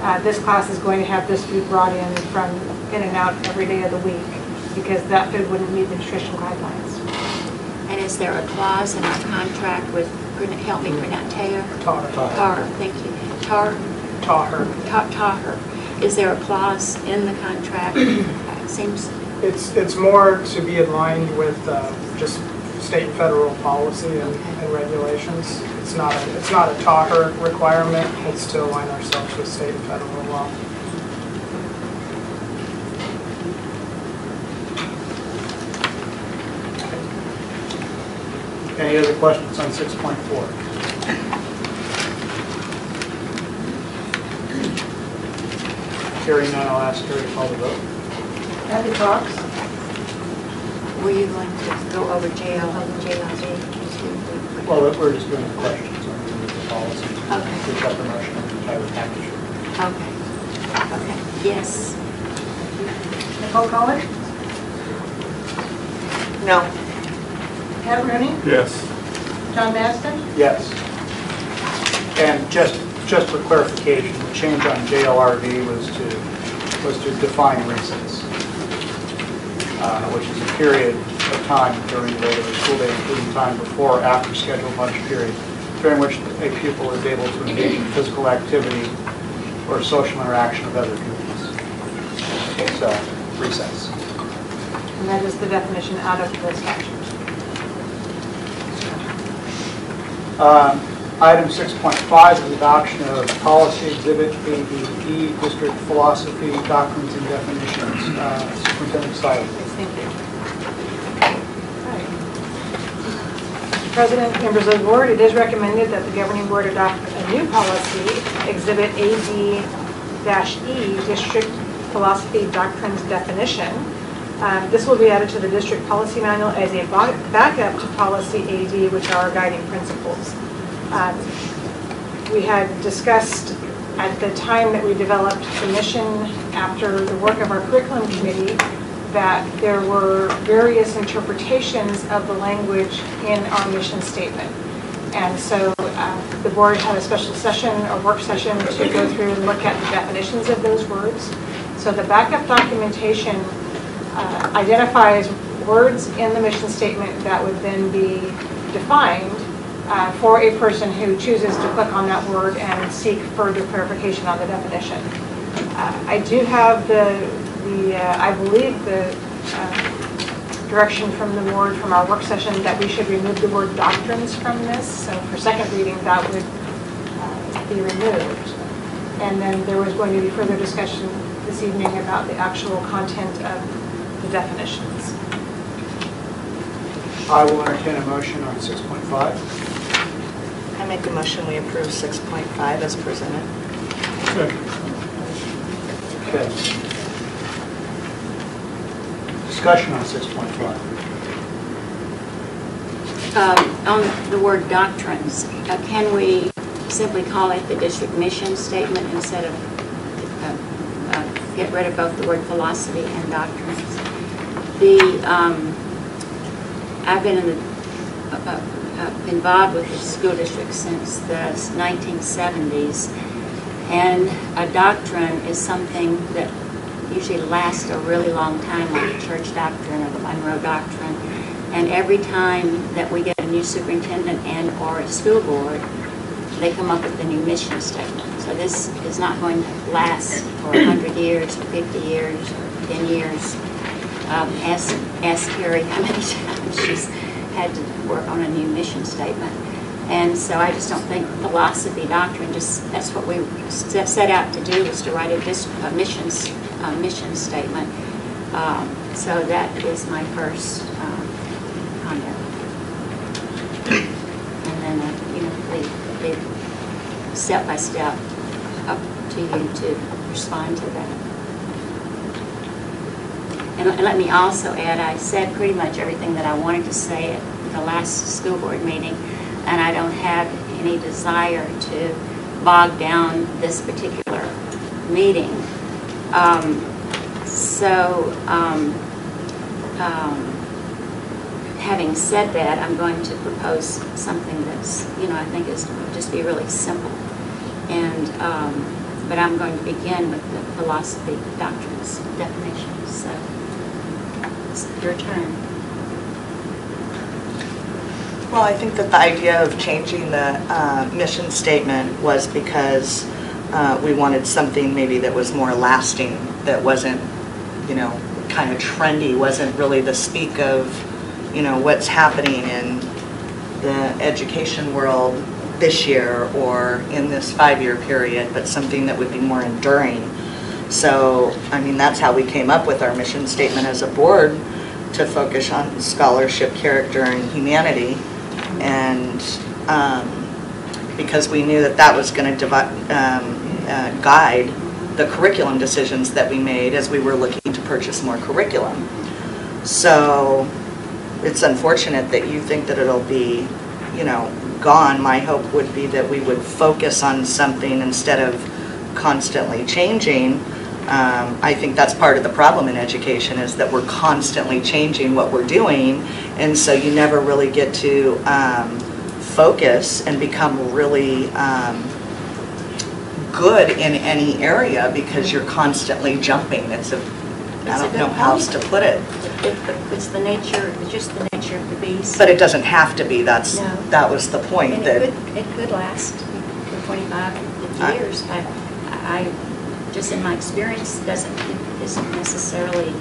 uh, this class is going to have this food brought in from in and out every day of the week, because that food wouldn't meet the nutrition guidelines. And is there a clause in our contract with, help me pronounce, Taylor? Tar. Tar, thank you. Tar? Tar. Ta- Taher. Is there a clause in the contract? It Seems, It's, it's more to be aligned with uh, just state and federal policy and and regulations. It's not, a it's not a TAHR requirement, it's to align ourselves with state and federal law. Any other questions on 6.4? Hearing none, I'll ask her to call the vote. Kathy Cox? were you going to go over JL, JLD? Well, we're just doing the questions on the policy. Okay. We've got the motion and the entire package. Okay, okay, yes. Nicole Collins? No. Pat Rooney? Yes. John Masden? Yes. And just, just for clarification, the change on JLRD was to, was to define recess, uh, which is a period of time during the regular school day, including time before or after scheduled lunch period, during which a pupil is able to engage in physical activity or social interaction with other pupils. So, recess. And that is the definition out of the statute. Um, Item 6.5 is adoption of policy exhibit AD-E, district philosophy, doctrines and definitions. Uh, Superintendent Asseier. Thank you. President, members of the board, it is recommended that the governing board adopt a new policy, Exhibit AD-E, District Philosophy Doctrines Definition. Um, This will be added to the district policy manual as a backup to policy AD, which are our guiding principles. Um, We had discussed at the time that we developed the mission after the work of our curriculum committee that there were various interpretations of the language in our mission statement. And so uh, the board had a special session, a work session, to go through and look at the definitions of those words. So the backup documentation uh, identifies words in the mission statement that would then be defined uh, for a person who chooses to click on that word and seek further clarification on the definition. Uh, I do have the, the uh, I believe the uh, direction from the board from our work session that we should remove the word doctrines from this. So for second reading, that would uh, be removed. And then there was going to be further discussion this evening about the actual content of the definitions. I will entertain a motion on 6.5. I make a motion, we approve 6.5 as presented. Okay. Discussion on 6.5. Um, On the word doctrines, uh, can we simply call it the district mission statement instead of, uh, uh, get rid of both the word philosophy and doctrines? The, um, I've been in the, uh, uh, involved with the school district since the 1970s, and a doctrine is something that usually lasts a really long time, like the church doctrine or the Monroe Doctrine. And every time that we get a new superintendent and/or a school board, they come up with a new mission statement. So this is not going to last for 100 years, or 50 years, or 10 years. Um, Ask ask Carrie how many times she's had to work on a new mission statement. And so I just don't think philosophy, doctrine, just, that's what we set out to do, was to write a a missions, a mission statement. Um, So that is my first um, comment. And then, uh, you know, the, the step-by-step up to you to respond to that. And and let me also add, I said pretty much everything that I wanted to say the last school board meeting, and I don't have any desire to bog down this particular meeting. Um, So, um, um, having said that, I'm going to propose something that's, you know, I think is, just be really simple. And, um, but I'm going to begin with the philosophy doctrines definitions, so it's your turn. Well, I think that the idea of changing the uh, mission statement was because uh, we wanted something maybe that was more lasting, that wasn't, you know, kind of trendy, wasn't really the speak of, you know, what's happening in the education world this year or in this five-year period, but something that would be more enduring. So, I mean, that's how we came up with our mission statement as a board, to focus on scholarship, character, and humanity. And um, because we knew that that was going to uh, guide the curriculum decisions that we made as we were looking to purchase more curriculum. So it's unfortunate that you think that it'll be, you know, gone. My hope would be that we would focus on something instead of constantly changing. Um, I think that's part of the problem in education is that we're constantly changing what we're doing, and so you never really get to um, focus and become really um, good in any area because you're constantly jumping. It's a, I don't know how else to put it. It- it- It's the nature, it's just the nature of the beast. But it doesn't have to be, that's, No. that was the point, And that, it could, it could last for 25, years. I, I, just in my experience, doesn't, isn't necessarily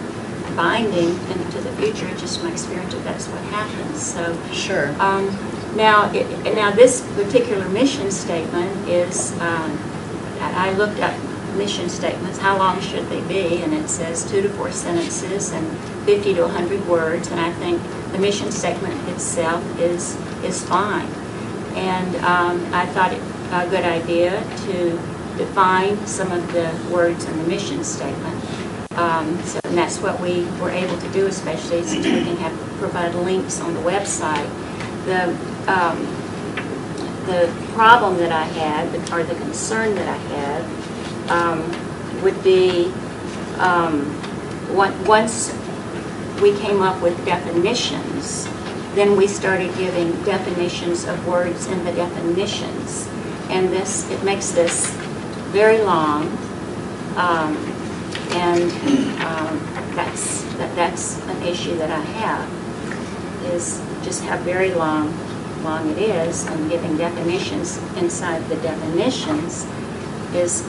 binding into the future, it's just my experience that that's what happens, so. Sure. Um, Now, it- now this particular mission statement is, um, I I looked up mission statements, how long should they be? And it says two to four sentences and 50 to 100 words, and I think the mission statement itself is, is fine. And um, I thought it a good idea to define some of the words in the mission statement. Um, So, and that's what we were able to do, especially since we can have, provide links on the website. The, um, the problem that I had, or the concern that I had, um, would be, um, on- once we came up with definitions, then we started giving definitions of words in the definitions. And this, it makes this very long, um, and um, that's, that- that's an issue that I have, is just how very long, long it is, and giving definitions inside the definitions is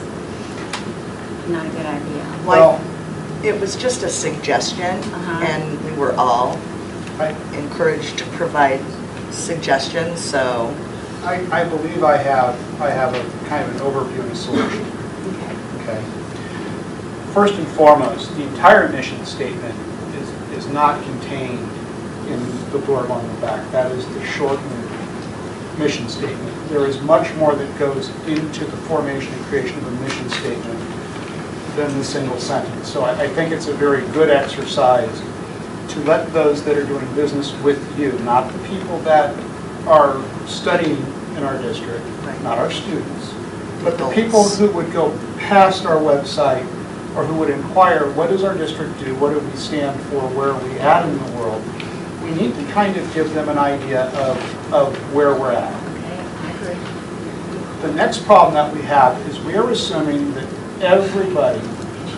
not a good idea. well, it was just a suggestion, Uh-huh. and we were all encouraged to provide suggestions, so, I, I believe I have, I have a kind of an overview and a solution. Okay. First and foremost, the entire mission statement is, is not contained in the blurb on the back. That is the shortened mission statement. There is much more that goes into the formation and creation of a mission statement than the single sentence. So I I think it's a very good exercise to let those that are doing business with you, not the people that are studying in our district, not our students, but the people who would go past our website or who would inquire, what does our district do? What do we stand for? Where are we at in the world? We need to kind of give them an idea of, of where we're at. The next problem that we have is we are assuming that everybody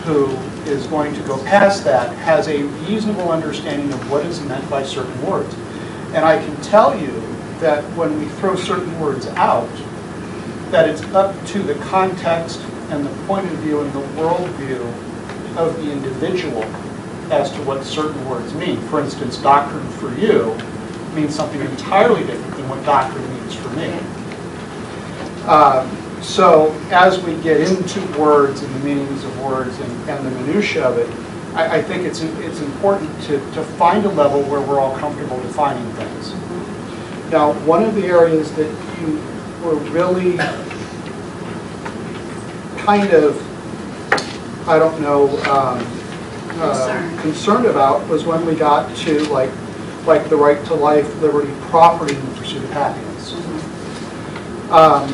who is going to go past that has a reasonable understanding of what is meant by certain words. And I can tell you that when we throw certain words out, that it's up to the context and the point of view and the worldview of the individual as to what certain words mean. For instance, doctrine for you means something entirely different than what doctrine means for me. Um, So as we get into words and the meanings of words and and the minutia of it, I, I think it's, it's important to, to find a level where we're all comfortable defining things. Now, one of the areas that you were really kind of, I don't know, um, uh, concerned about was when we got to like, like the right to life, liberty, property, and the pursuit of happiness. Um,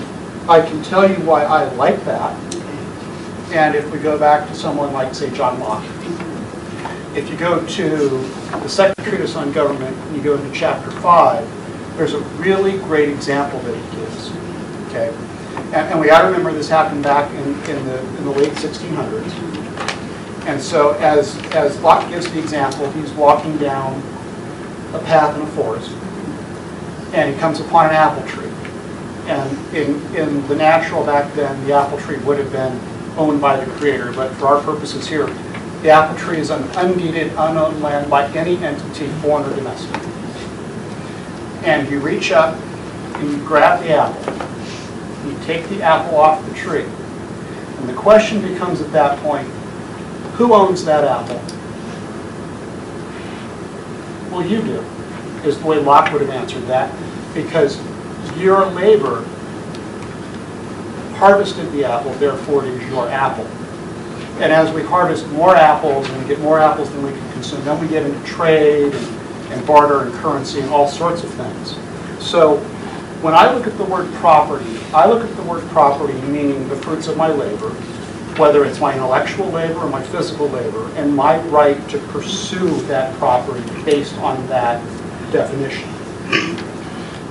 I can tell you why I like that. And if we go back to someone like, say, John Locke, if you go to the Second Treatise on Government, and you go into chapter five, there's a really great example that he gives, okay? And, and we gotta remember this happened back in, in the, in the late 1600s. And so as, as Locke gives the example, he's walking down a path in a forest, and he comes upon an apple tree. And in, in the natural back then, the apple tree would have been owned by the creator, but for our purposes here, the apple tree is an undeeded, unowned land by any entity, foreign or domestic. And you reach up and you grab the apple, you take the apple off the tree. And the question becomes at that point, who owns that apple? Well, you do, is the way Locke would have answered that, because your labor harvested the apple, therefore it is your apple. And as we harvest more apples and we get more apples than we can consume, then we get into trade and and barter and currency and all sorts of things. So when I look at the word property, I look at the word property meaning the fruits of my labor, whether it's my intellectual labor or my physical labor, and my right to pursue that property based on that definition.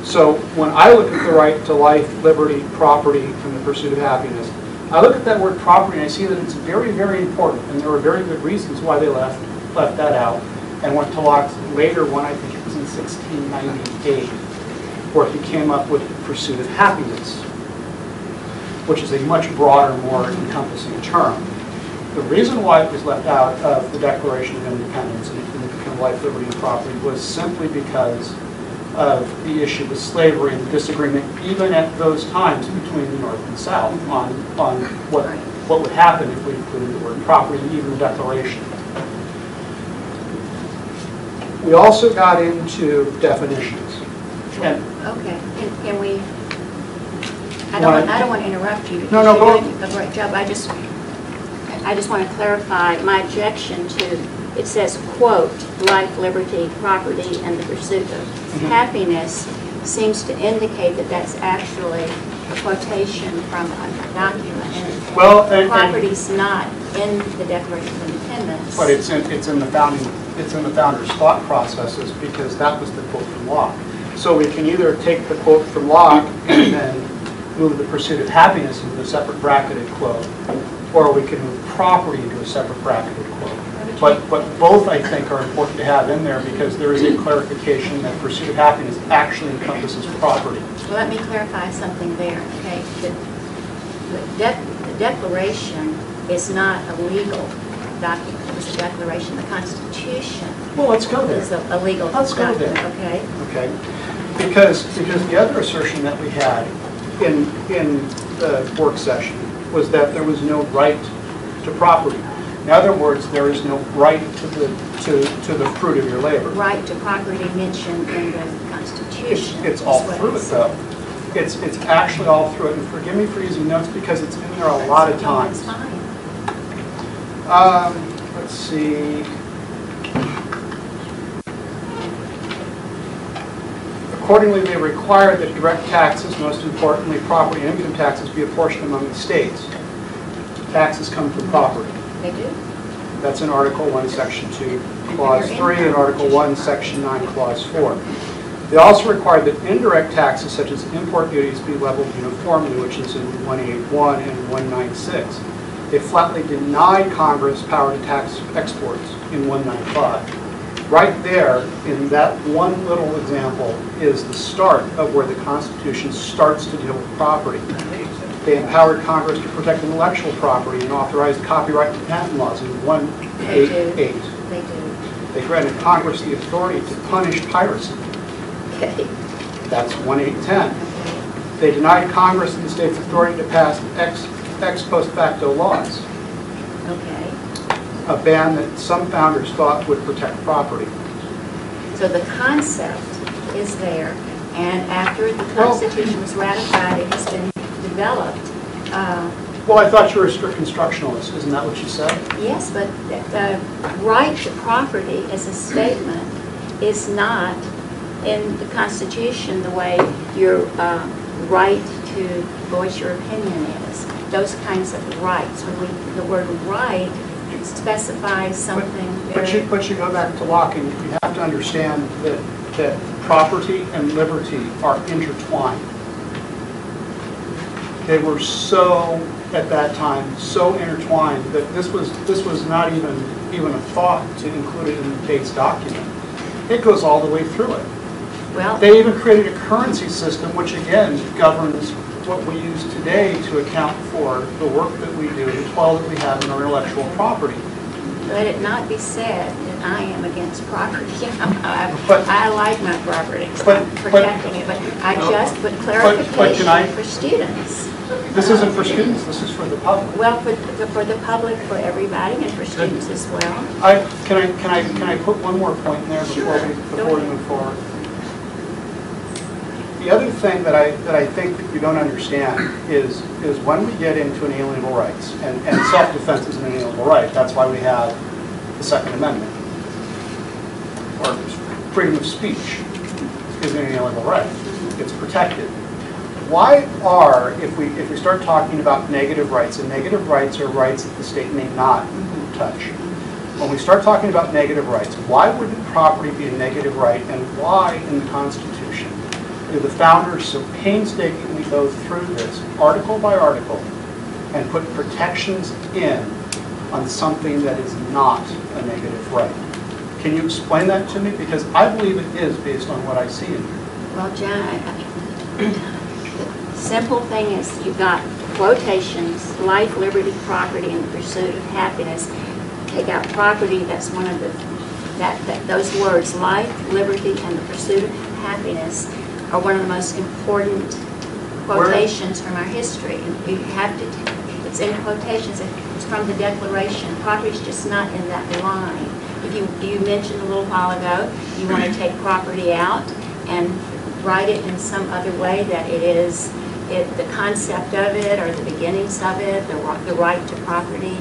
So when I look at the right to life, liberty, property, and the pursuit of happiness, I look at that word property and I see that it's very, very important, and there are very good reasons why they left, left that out, and went to Locke's later one, I think it was in 1698, where he came up with the pursuit of happiness, which is a much broader, more encompassing term. The reason why it was left out of the Declaration of Independence and the Declaration of Life, Liberty, and Property was simply because of the issue with slavery and the disagreement, even at those times between the North and South, on, on what, what would happen if we included the word property even the Declaration. We also got into definitions. And Okay, can, can we, I don't, want- I don't want to interrupt you. because No, no, you're go- doing A great job, I just, I just want to clarify my objection to, it says, quote, "life, liberty, property, and the pursuit of Mhm. happiness," seems to indicate that that's actually a quotation from a document. and Well, and- and- Property's not in the Declaration of Independence. But it's in, it's in the founding, it's in the founder's thought processes because that was the quote from Locke. So we can either take the quote from Locke and then move the pursuit of happiness into a separate bracketed quote, or we can move property into a separate bracketed quote. But, but both, I think, are important to have in there because there is a clarification that pursuit of happiness actually encompasses property. Well, let me clarify something there, okay? The the dec- the Declaration is not a legal document, it's a declaration. The Constitution Well, let's go there. is a a legal Let's go there. okay? Okay? Because, because the other assertion that we had in, in the work session was that there was no right to property. In other words, there is no right to the, to, to the fruit of your labor. Right to property mentioned in the Constitution. it's is all through it though. It's, it's actually all through it, and forgive me for using notes because it's in there a lot of times. Um, let's see. Accordingly, they require that direct taxes, most importantly, property and income taxes, be apportioned among the states. Taxes come from property. They do? That's in Article 1, Section 2, Clause 3, and Article 1, Section 9, Clause 4. They also require that indirect taxes such as import duties be leveled uniformly, which is in 181 and 196. They flatly denied Congress power to tax exports in 195. Right there, in that one little example, is the start of where the Constitution starts to deal with property. They empowered Congress to protect intellectual property and authorized copyright and patent laws in 188. They do. They granted Congress the authority to punish piracy. Okay. That's 1810. They denied Congress and the states authority to pass ex, ex post facto laws, Okay. a ban that some founders thought would protect property. So the concept is there, and after the Constitution was ratified, it has been developed. Uh, Well, I thought you were a strict constructionalist, isn't that what you said? Yes, but the the right to property as a statement is not in the Constitution the way your uh, right to voice your opinion is. Those kinds of rights. When we, the word right specifies something But you, but you go back to Locke, and you have to understand that, that property and liberty are intertwined. They were so, at that time, so intertwined that this was, this was not even, even a thought to include it in the Gates document. It goes all the way through it. Well, They even created a currency system, which again governs what we use today to account for the work that we do, the toil that we have in our intellectual property. let it not be said that I am against property. (laughs) I But- I like my property, But- I'm but- protecting it, but I just put but can I- clarification for students. This isn't for students, this is for the public. Well, for, for the public, for everybody, and for students as well. I, can I, can I, can I put one more point in there before we, Sure. before we move forward? The other thing that I, that I think you don't understand is, is when we get into inalienable rights, and, and self-defense is an inalienable right, that's why we have the Second Amendment. Or freedom of speech is an inalienable right, it's protected. Why are, if we, if we start talking about negative rights, and negative rights are rights that the state may not touch. When we start talking about negative rights, why wouldn't property be a negative right, and why in the Constitution the founders so painstakingly go through this, article by article, and put protections in on something that is not a negative right? Can you explain that to me? Because I believe it is based on what I see in here. Well, John, I- the simple thing is you've got quotations, life, liberty, property, and the pursuit of happiness. Take out property, that's one of the, that, that, those words, life, liberty, and the pursuit of happiness are one of the most important quotations from our history. And You have to, it's in quotations, it's from the Declaration. Property's just not in that line. If you, you mentioned a little while ago, you want to take property out and write it in some other way that it is, it, the concept of it or the beginnings of it, the, the right to property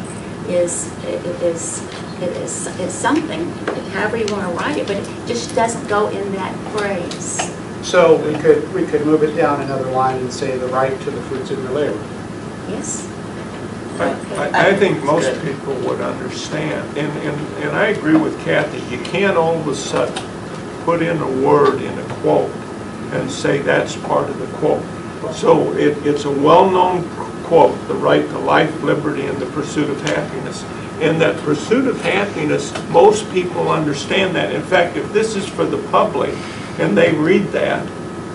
is, is, is, is something, however you want to write it, but it just doesn't go in that phrase. So we could, we could move it down another line and say the right to the fruits of your labor. Yes? I, I- I think most people would understand, and, and, and I agree with Kathy, you can't all of a sudden put in a word in a quote and say that's part of the quote. So it, it's a well-known quote, the right to life, liberty, and the pursuit of happiness. And that pursuit of happiness, most people understand that. In fact, if this is for the public and they read that,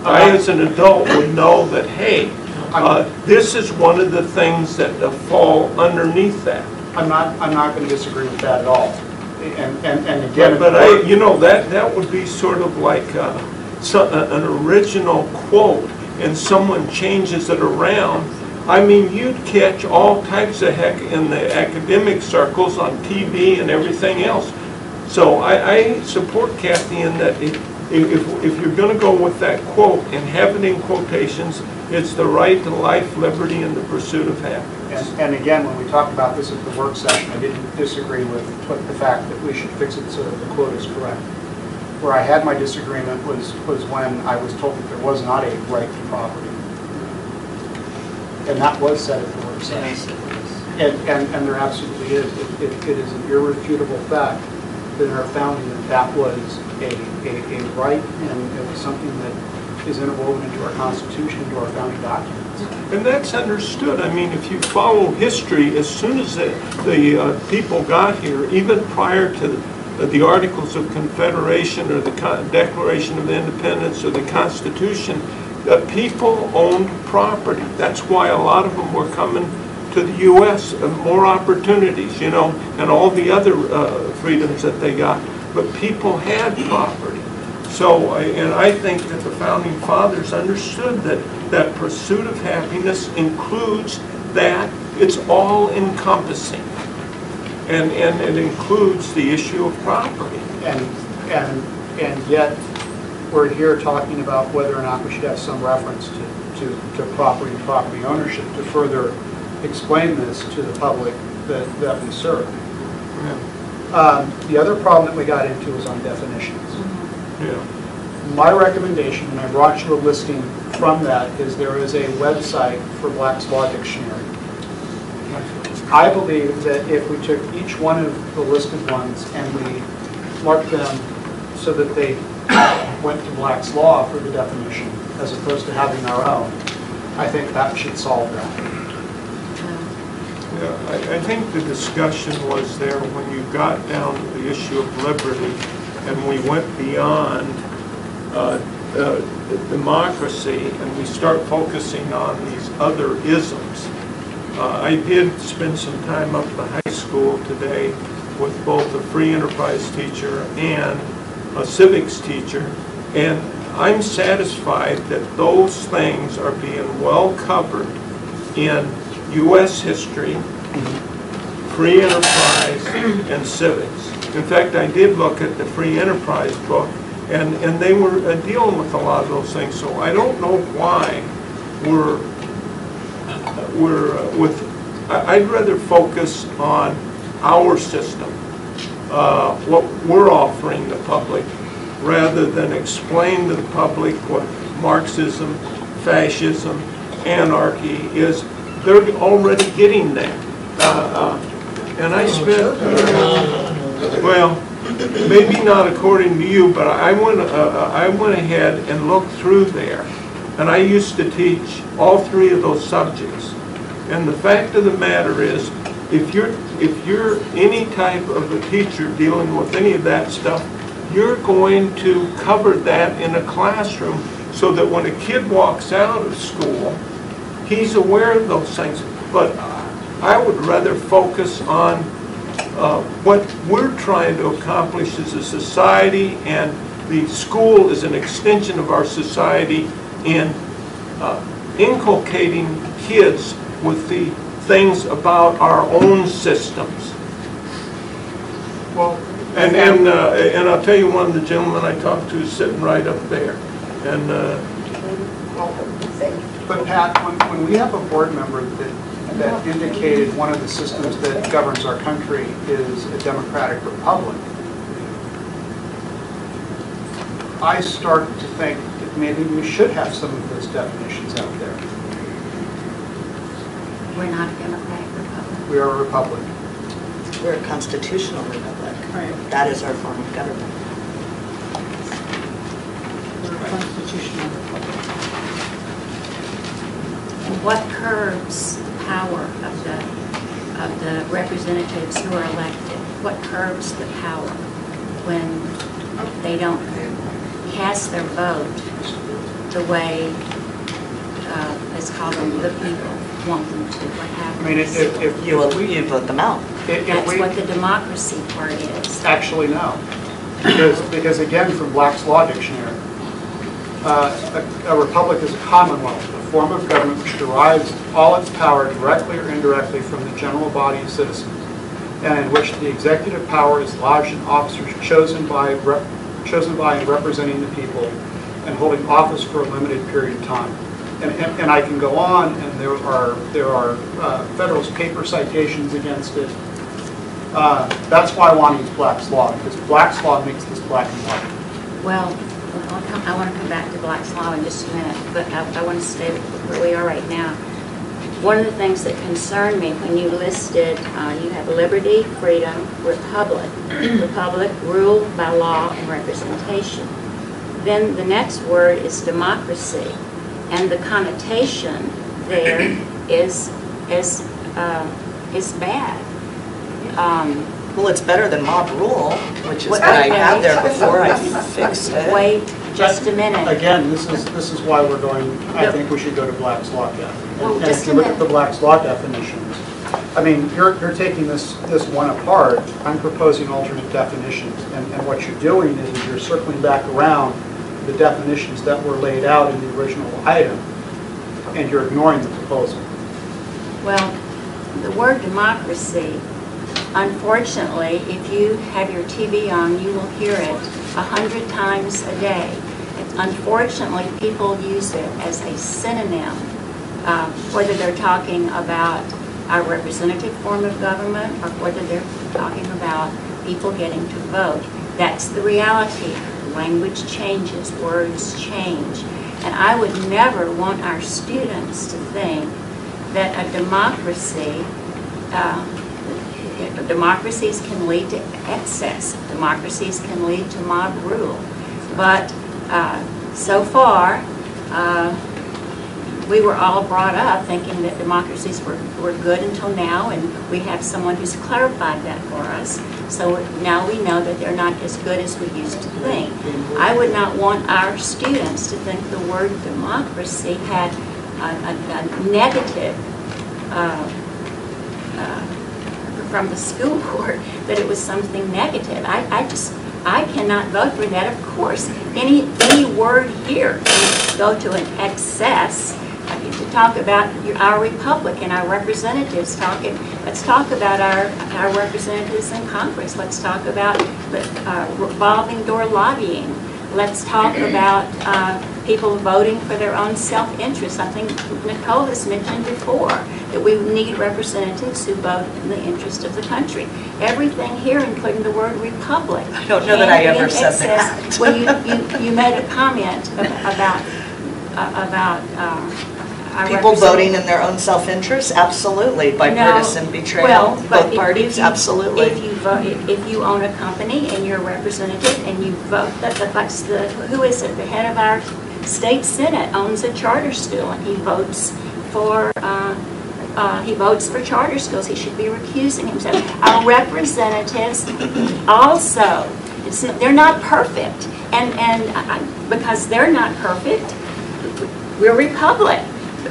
I as an adult would know that, hey, uh, this is one of the things that fall underneath that. I'm not, I'm not going to disagree with that at all. And, and, and again. But I, you know, that, that would be sort of like uh, so- a- an original quote, and someone changes it around. I mean, you'd catch all types of heck in the academic circles on TV and everything else. So I, I support Kathy in that if, if, if you're gonna go with that quote and have it in quotations, It's the right to life, liberty, and the pursuit of happiness. And, and again, when we talked about this at the work session, I didn't disagree with, with the fact that we should fix it so that the quote is correct. Where I had my disagreement was, was when I was told that there was not a right to property. And that was said at the work session. And, and, and there absolutely is. It, it it is an irrefutable fact that our founding that that was a, a, a right and it was something that is interwoven into our Constitution, into our founding documents. And that's understood. I mean, if you follow history, as soon as the, the uh, people got here, even prior to the, the Articles of Confederation or the Declaration of Independence or the Constitution, the people owned property. That's why a lot of them were coming to the U.S., more opportunities, you know, and all the other uh, freedoms that they got. But people had property. So, and I think that the founding fathers understood that, that pursuit of happiness includes that, it's all encompassing. And, and it includes the issue of property. And, and, and yet, we're here talking about whether or not we should have some reference to, to, to property, and property ownership to further explain this to the public that, that we serve. Um, The other problem that we got into was on definitions. Yeah. My recommendation, and I brought you a listing from that, is there is a website for Black's Law Dictionary. I believe that if we took each one of the listed ones and we marked them so that they went to Black's Law for the definition, as opposed to having our own, I think that should solve that. I, I think the discussion was there when you got down to the issue of liberty and we went beyond uh, uh, democracy and we start focusing on these other isms. Uh, I did spend some time up at the high school today with both a free enterprise teacher and a civics teacher, and I'm satisfied that those things are being well covered in U.S. history, free enterprise, and civics. In fact, I did look at the free enterprise book, and, and they were uh, dealing with a lot of those things, so I don't know why we're, we're uh, with, I'd rather focus on our system, uh, what we're offering the public, rather than explain to the public what Marxism, fascism, anarchy is. They're already getting that. Uh, uh, And I spent, well, maybe not according to you, but I went, uh, uh, I went ahead and looked through there. And I used to teach all three of those subjects. And the fact of the matter is, if you're, if you're any type of a teacher dealing with any of that stuff, you're going to cover that in a classroom so that when a kid walks out of school, he's aware of those things. But I would rather focus on uh, what we're trying to accomplish as a society, and the school is an extension of our society in uh, inculcating kids with the things about our own systems. Well, And, and, uh, and I'll tell you, one of the gentlemen I talked to is sitting right up there. And, uh, But Pat, when, when we have a board member that, that indicated one of the systems that governs our country is a democratic republic, I start to think that maybe we should have some of those definitions out there. We're not a democratic republic. We are a republic. We're a constitutional republic. Right. That is our form of government. And what curbs the power of the, of the representatives who are elected? What curbs the power when they don't cast their vote the way, uh, let's call them the people want them to? What happens? I mean, if, if- if. You, if we- you vote them out. if- if That's we- what the democracy part is. Actually, no. Because, because again, from Black's Law Dictionary, uh, a a republic is a commonwealth, a form of government which derives all its power directly or indirectly from the general body of citizens, and in which the executive power is lodged in officers chosen by, chosen by and representing the people, and holding office for a limited period of time. and, and and I can go on, and there are, there are uh, federal paper citations against it. Uh, That's why I want to use Black's Law, because Black's Law makes this black and white. Well, I'll come- I want to come back to Black's Law in just a minute, but I I want to stay where we are right now. One of the things that concerned me when you listed, uh, you have liberty, freedom, republic, (clears throat) republic, rule by law and representation. Then the next word is democracy, and the connotation there is, is, uh, is bad. Um, Well, it's better than mob rule, which is What- what I had there before I (laughs) fixed it. Wait just a minute. Again, this is, this is why we're going, I think we should go to Black's Law, Kathy. Well, oh, And just if you a look at minute. the Black's Law definitions, I mean, you're, you're taking this, this one apart, I'm proposing alternate definitions. And, and what you're doing is you're circling back around the definitions that were laid out in the original item, and you're ignoring the proposal. Well, the word democracy, unfortunately, if you have your TV on, you will hear it a hundred times a day. Unfortunately, people use it as a synonym, uh, whether they're talking about our representative form of government or whether they're talking about people getting to vote. That's the reality. Language changes, words change. And I would never want our students to think that a democracy, uh, democracies can lead to excess. Democracies can lead to mob rule. But uh, so far, uh, we were all brought up thinking that democracies were, were good until now, and we have someone who's clarified that for us. So now we know that they're not as good as we used to think. I would not want our students to think the word democracy had a, a, a negative uh, uh, from the school (laughs) board that it was something negative. I, I just, I cannot vote for that, of course. Any, any word here can go to an excess. I mean, To talk about our republic and our representatives talking, let's talk about our, our representatives in Congress. Let's talk about uh, revolving door lobbying. Let's talk about uh, people voting for their own self-interest. I think Nicole has mentioned before that we need representatives who vote in the interest of the country. Everything here, including the word republic. I don't know that I ever said that. Well, you, you, you made a comment about, uh, about uh, People voting in their own self-interest, absolutely. Bipartisan no, betrayal, well, both if- parties, if you- absolutely. If you vote, if you own a company and you're a representative and you vote, that, that- that's the, who is it? The head of our state senate owns a charter school and he votes for, uh, uh, he votes for charter schools. He should be recusing himself. Our representatives also, they're not perfect. And, and I- I- because they're not perfect, we're a republic.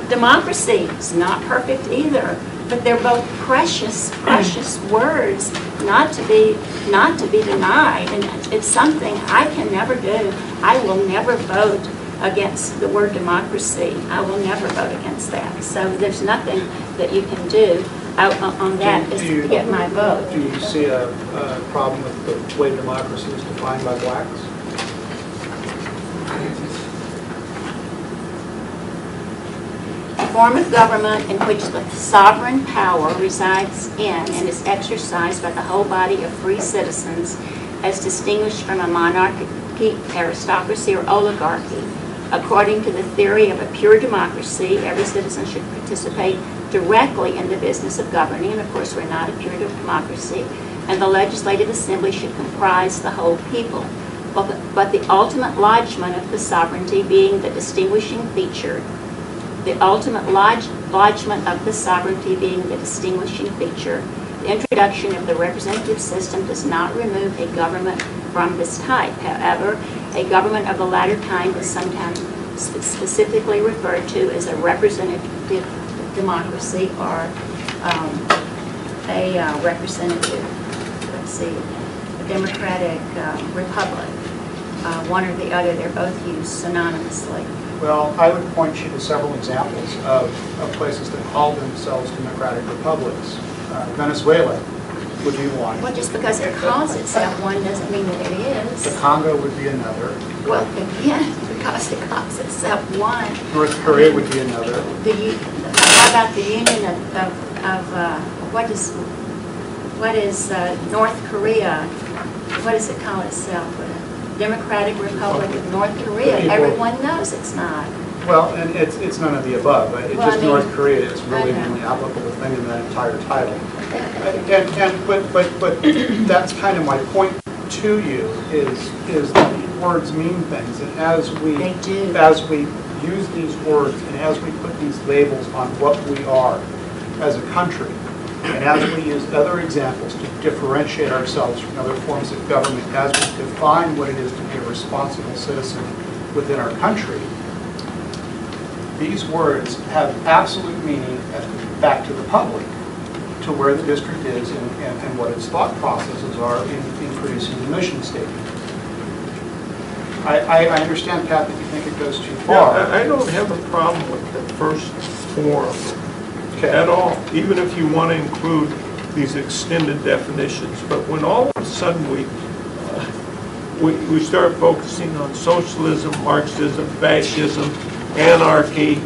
Democracy is not perfect either, but they're both precious, precious (clears throat) words not to be, not to be denied. And it's something I can never do. I will never vote against the word democracy. I will never vote against that. So there's nothing that you can do out uh, on that Do is you- to get my vote. Do you see a, a problem with the way democracy is defined by blacks? A form of government in which the sovereign power resides in and is exercised by the whole body of free citizens as distinguished from a monarchy, aristocracy, or oligarchy. According to the theory of a pure democracy, every citizen should participate directly in the business of governing, and of course, we're not a pure democracy, and the legislative assembly should comprise the whole people. But but the ultimate lodgment of the sovereignty being the distinguishing feature the ultimate lodge, lodgment of the sovereignty being the distinguishing feature. The introduction of the representative system does not remove a government from this type. However, a government of the latter kind is sometimes specifically referred to as a representative democracy or um, a uh, representative, let's see, a democratic uh, republic. Uh, One or the other, they're both used synonymously. Well, I would point you to several examples of, of places that call themselves democratic republics. Uh, Venezuela would be one. Well, just because it calls itself one doesn't mean that it is. The. Congo would be another. Well, again, (laughs) because it calls itself one. North Korea would be another. The, how about the Union of, of, of, uh, what is, what is uh, North Korea? What does it call itself? Democratic Republic of North Korea. Everyone knows it's not. Well, and it's, it's none of the above. It's Well, I just mean- North Korea, is really the only applicable thing in that entire title. And, and, but, but, but that's kind of my point to you, is, is that words mean things. And as we, as we use these words and as we put these labels on what we are as a country, and as we use other examples to differentiate ourselves from other forms of government, as we define what it is to be a responsible citizen within our country, these words have absolute meaning back to the public, to where the district is and, and and what its thought processes are in, in producing the mission statement. I, I, I understand, Pat, that you think it goes too Yeah, far. I I don't have a problem with the first four at all, even if you want to include these extended definitions. But when all of a sudden we, uh, we we start focusing on socialism, Marxism, fascism, anarchy,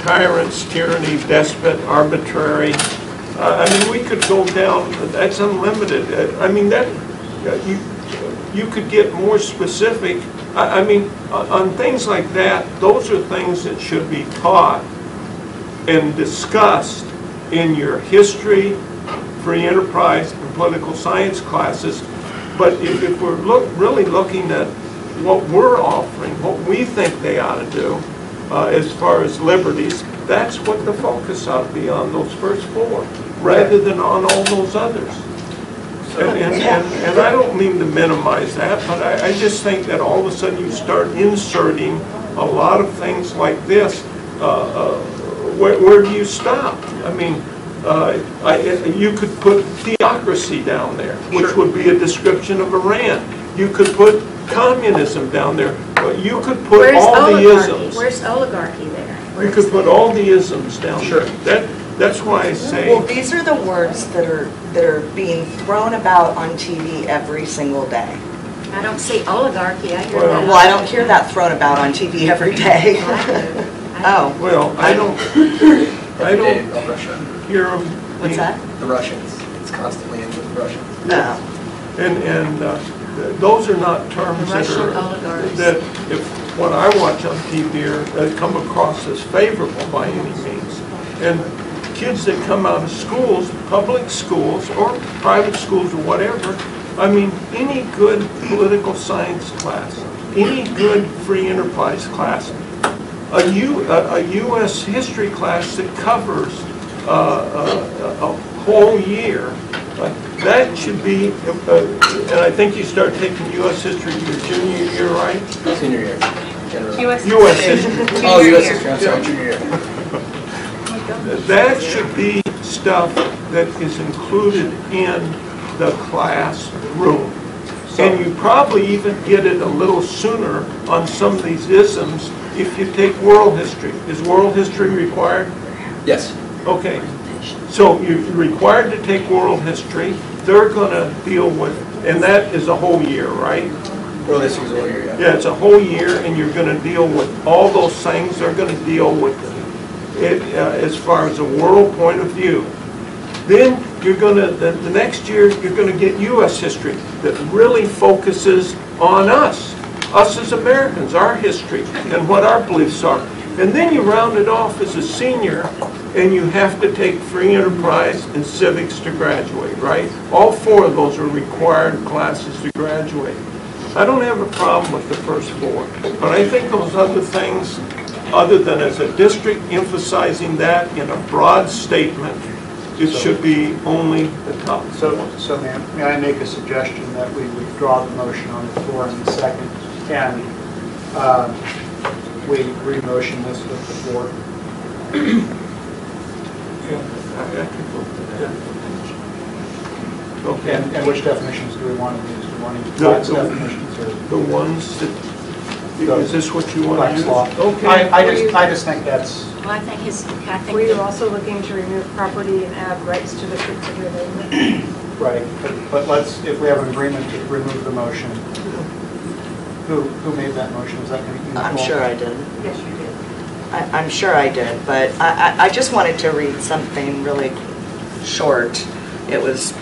tyrants, tyranny, despot, arbitrary, uh, I mean, we could go down, that's unlimited. Uh, I mean, that, uh, you, you could get more specific. I, I mean, on on things like that, those are things that should be taught and discussed in your history, free enterprise, and political science classes. But if, if we're look, really looking at what we're offering, what we think they ought to do, uh, as far as liberties, that's what the focus ought to be on, those first four, rather than on all those others. And, and, and and I don't mean to minimize that, but I, I just think that all of a sudden you start inserting a lot of things like this, uh, uh, where, where do you stop? I mean, uh, I, you could put theocracy down there, which would be a description of Iran. You could put communism down there, but you could put Where's all the isms. Where's oligarchy there? You could put all the isms down there. That, that's why I say. Well, these are the words that are, that are being thrown about on TV every single day. I don't see oligarchy, I hear Well- that. Well, I don't hear that thrown about on TV every day. (laughs) Oh, Well, I don't, (laughs) I don't of Russia. hear them. what's that? The Russians. It's constantly in with the Russians. No. And, and uh, th- those are not terms that are, that if, what I watch on TV are, that come across as favorable by any means. And kids that come out of schools, public schools or private schools or whatever, I mean, any good political science class, any good free enterprise class, a U, a a US history class that covers uh, a, a whole year, that should be, uh, and I think you start taking US history your junior year, right? Senior year. generally. US US history. (laughs) Oh, US history, I'm sorry, junior year. That should be stuff that is included in the classroom. And you probably even get it a little sooner on some of these isms if you take world history. Is world history required? Yes. Okay, so you're required to take world history, they're gonna deal with, and that is a whole year, right? World history is all year, yeah. Yeah, it's a whole year, and you're gonna deal with all those things, they're gonna deal with it, uh, as far as a world point of view. Then you're gonna, the, the next year, you're gonna get US history that really focuses on us, us as Americans, our history, and what our beliefs are. And then you round it off as a senior, and you have to take free enterprise and civics to graduate, right? All four of those are required classes to graduate. I don't have a problem with the first four, but I think those other things, other than as a district emphasizing that in a broad statement, it should be only the top. So, so may I- may I make a suggestion that we withdraw the motion on the floor in the second, and um, we re-motion this with the floor? Yeah, I- I could vote for that. Okay. And and which definitions do we want to use? Do we want to use The- Black's the- definitions or? The ones that, is this what you want to Black's use? Okay. I, I just, I just think that's, Well, I think his, I think. Were you also looking to remove property and add rights to the particular name? right, but, but let's, if we have an agreement to remove the motion, Who, who made that motion? Was that going to be you? I'm Paul? sure I did. Yes, you did. I- I'm sure I did, but I I- I just wanted to read something really short. It was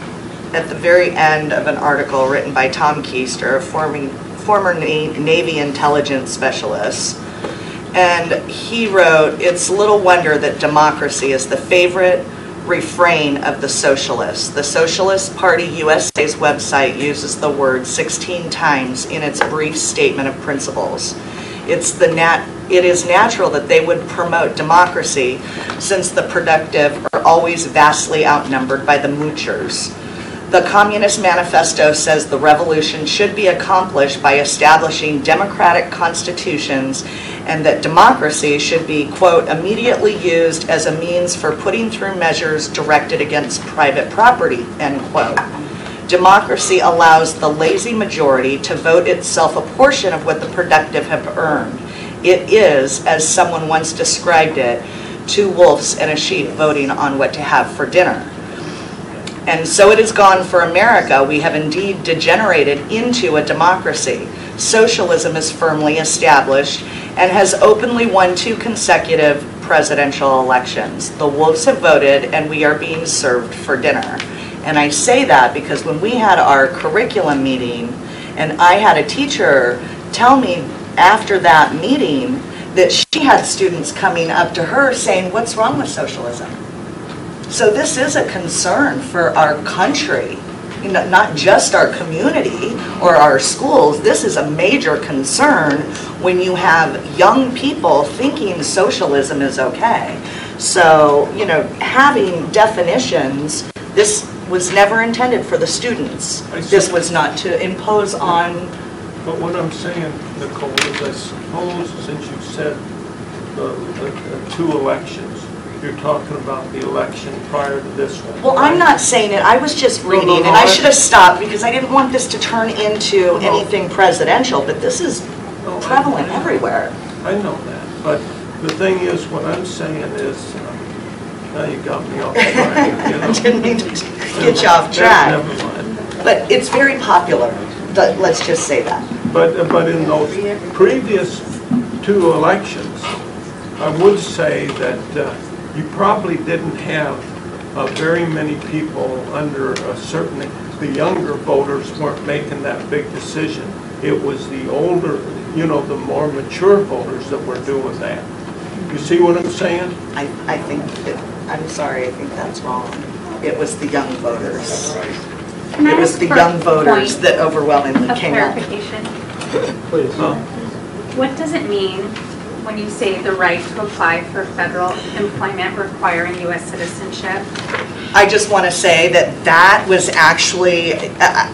at the very end of an article written by Tom Keister, a forming- former Na- Navy intelligence specialist. And he wrote, "It's little wonder that democracy is the favorite refrain of the socialists. The Socialist Party USA's website uses the word 16 times in its brief statement of principles. It's the nat, it is natural that they would promote democracy since the productive are always vastly outnumbered by the moochers. The Communist Manifesto says the revolution should be accomplished by establishing democratic constitutions and that democracy should be, quote, immediately used as a means for putting through measures directed against private property, end quote. Democracy allows the lazy majority to vote itself a portion of what the productive have earned. It is, as someone once described it, two wolves and a sheep voting on what to have for dinner. And so it has gone for America. We have indeed degenerated into a democracy. Socialism is firmly established and has openly won two consecutive presidential elections. The wolves have voted and we are being served for dinner. And I say that because when we had our curriculum meeting and I had a teacher tell me after that meeting that she had students coming up to her saying, what's wrong with socialism? So this is a concern for our country, you know, not just our community or our schools. This is a major concern when you have young people thinking socialism is okay. So, you know, having definitions, this was never intended for the students. This was not to impose on, But what I'm saying, Nicole, is I suppose since you said the, the the two elections, you're talking about the election prior to this one. well, I'm not saying it, I was just No, no, reading, no, and I I- should have stopped because I didn't want this to turn into anything presidential, but this is No, I- prevalent everywhere. I know that, but the thing is, what I'm saying is, uh, now you got me off track. you (laughs) know. I didn't mean to get you off track. Never mind. But it's very popular, Let- let's just say that. But, but in those previous two elections, I would say that uh, you probably didn't have uh, very many people under a certain, the younger voters weren't making that big decision. It was the older, you know, the more mature voters that were doing that. You see what I'm saying? I, I think, that- I'm sorry, I think that's wrong. It was the young voters. Can It was the young voters that overwhelmingly came out. clarification. Please. What does it mean when you say the right to apply for federal employment requiring U.S. citizenship? I just want to say that that was actually, uh, uh,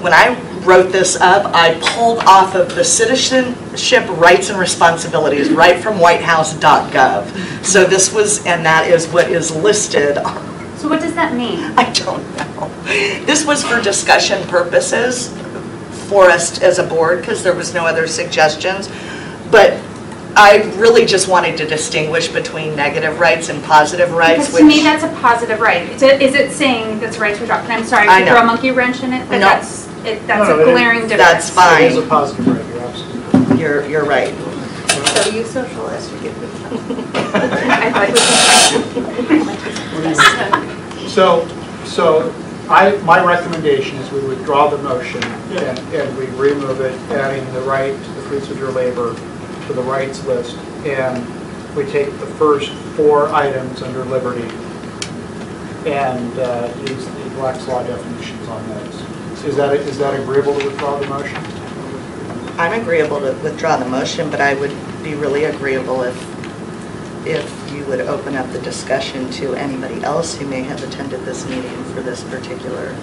when I wrote this up, I pulled off of the Citizenship Rights and Responsibilities, right from whitehouse.gov. So this was, and that is what is listed. So what does that mean? (laughs) I don't know. This was for discussion purposes for us as a board, because there was no other suggestions. But I really just wanted to distinguish between negative rights and positive rights, Because to me, that's a positive right. Is it, is it saying that's right to adopt? And I'm sorry I to know. throw a monkey wrench in it, but No. that's, it- that's No, no, a it is- glaring difference. That's fine. It is a positive right, you're absolutely. You're, you're right. So you socialists, you get (laughs) I thought we So, so I, my recommendation is we withdraw the motion and, and we remove it, adding the right to the fruits of your labor the rights list. And we take the first four items under liberty and uh, use the Black's Law definitions on those. Is that, is that agreeable to withdraw the motion? I'm agreeable to withdraw the motion, but I would be really agreeable if, if you would open up the discussion to anybody else who may have attended this meeting for this particular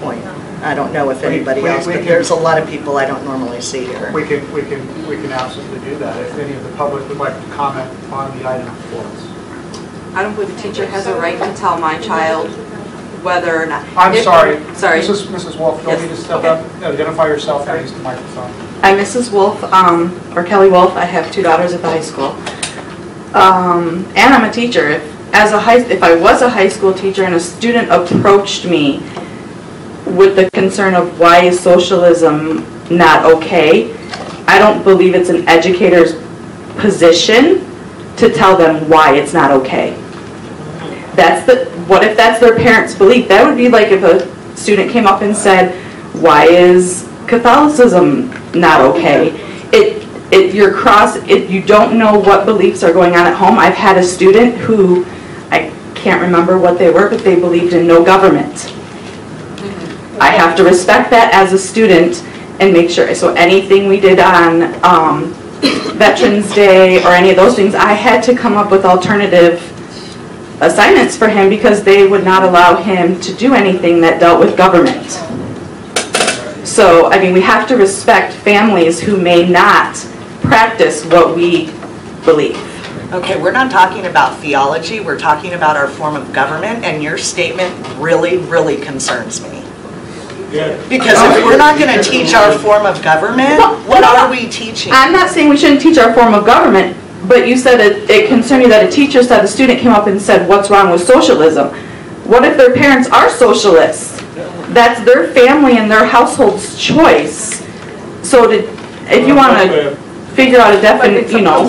point. I don't know if We- anybody we- else, we but can- there's a lot of people I don't normally see here. We can, we can, we can absolutely do that. If any of the public would like to comment on the item for us. I don't believe a teacher has a right to tell my child whether or not. I'm If- sorry. Sorry. Mrs. Mrs. Wolf, you'll Yes, need to step okay. up, identify yourself, and use the microphone. I'm Mrs. Wolf, um, or Kelly Wolf. I have two daughters at the high school. Um, and I'm a teacher. If- As a high, if I was a high school teacher and a student approached me with the concern of why is socialism not okay, I don't believe it's an educator's position to tell them why it's not okay. That's the, what if that's their parents' belief? That would be like if a student came up and said, why is Catholicism not okay? It, if you're cross, if you don't know what beliefs are going on at home, I've had a student who, I can't remember what they were, but they believed in no government. I have to respect that as a student and make sure, so anything we did on um, Veterans Day or any of those things, I had to come up with alternative assignments for him because they would not allow him to do anything that dealt with government. So, I mean, we have to respect families who may not practice what we believe. Okay, we're not talking about theology, we're talking about our form of government, and your statement really, really concerns me. Because if we're not going to teach our form of government, what are we teaching? I'm not saying we shouldn't teach our form of government, but you said it, it concerned you that a teacher said, a student came up and said, what's wrong with socialism? What if their parents are socialists? That's their family and their household's choice. So to, if you want to figure out a definite, you know.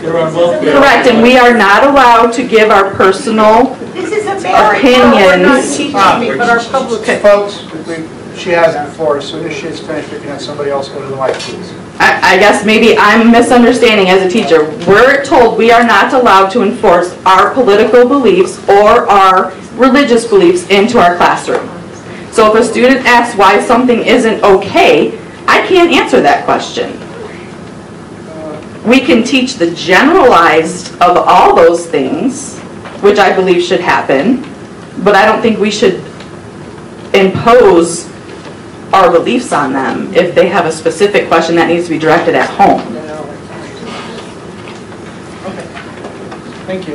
Correct, and we are not allowed to give our personal This is We're not opinions. teaching, ah, but our public, folks, we- she has the floor, so as she's finished, we can have somebody else go to the mic, please. I, I guess maybe I'm misunderstanding as a teacher. We're told we are not allowed to enforce our political beliefs or our religious beliefs into our classroom. So if a student asks why something isn't okay, I can't answer that question. We can teach the generalized of all those things, which I believe should happen, but I don't think we should impose our beliefs on them if they have a specific question that needs to be directed at home. Okay. Thank you.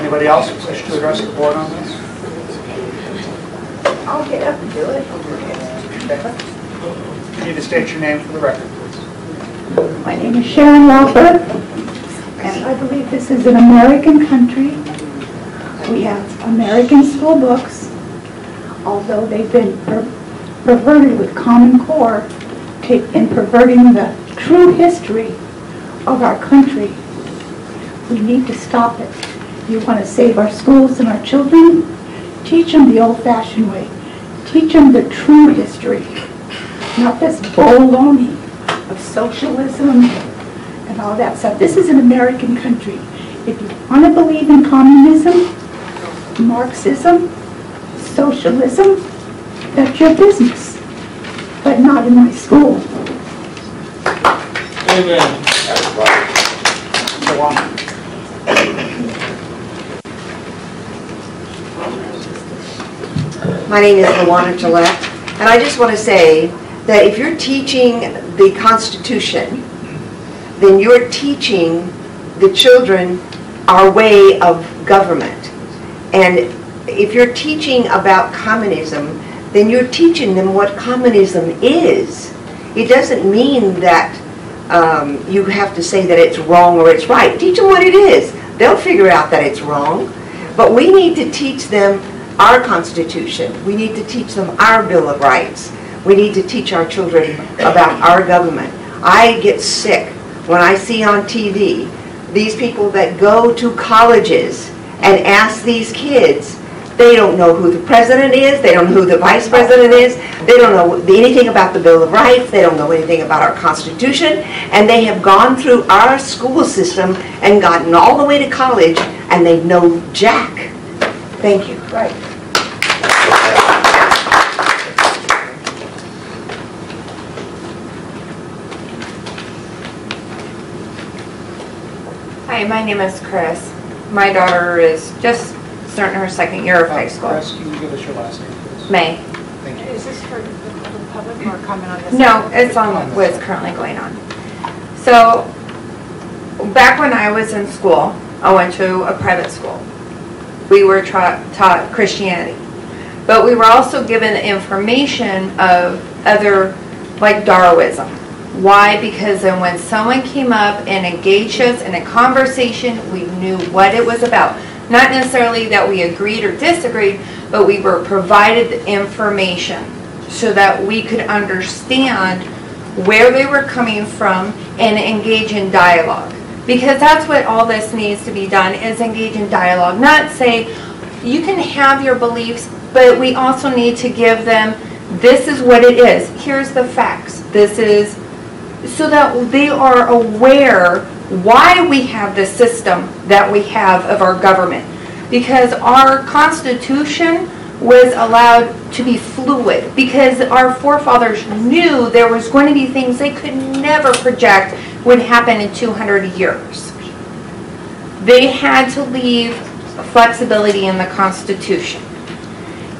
Anybody else wish to address the board on this? I'll get up and do it. You need to state your name for the record, please. My name is Sharon Walper, and I believe this is an American country. We have American school books, although they've been per- perverted with Common Core in perverting the true history of our country. We need to stop it. You want to save our schools and our children? Teach them the old-fashioned way. Teach them the true history, not this baloney of socialism and all that stuff. This is an American country. If you want to believe in communism, Marxism, socialism, that's your business, but not in my school. Amen. Go on. My name is Luana Gillette, and I just want to say that if you're teaching the Constitution, then you're teaching the children our way of government. And if you're teaching about communism, then you're teaching them what communism is. It doesn't mean that um, you have to say that it's wrong or it's right. Teach them what it is. They'll figure out that it's wrong. But we need to teach them our Constitution. We need to teach them our Bill of Rights. We need to teach our children about our government. I get sick when I see on TV these people that go to colleges and ask these kids, they don't know who the president is, they don't know who the vice president is, they don't know anything about the Bill of Rights, they don't know anything about our Constitution, and they have gone through our school system and gotten all the way to college, and they know jack. Thank you. Right. Hi, my name is Chris. My daughter is just starting her second year of uh, high school. Chris, can you give us your last name, please? May. Thank you. Is this for the public or comment on this? No, it's on what's currently going on. So, back when I was in school, I went to a private school. We were tra- taught Christianity. But we were also given information of other, like Darwinism. Why? Because then when someone came up and engaged us in a conversation, we knew what it was about. Not necessarily that we agreed or disagreed, but we were provided the information. so that we could understand where they were coming from and engage in dialogue. Because that's what all this needs to be done, is engage in dialogue, not say, you can have your beliefs, but we also need to give them, this is what it is, here's the facts, this is, so that they are aware why we have the system that we have of our government. Because our Constitution was allowed to be fluid, because our forefathers knew there was going to be things they could never project would happen in 200 years. They had to leave flexibility in the Constitution.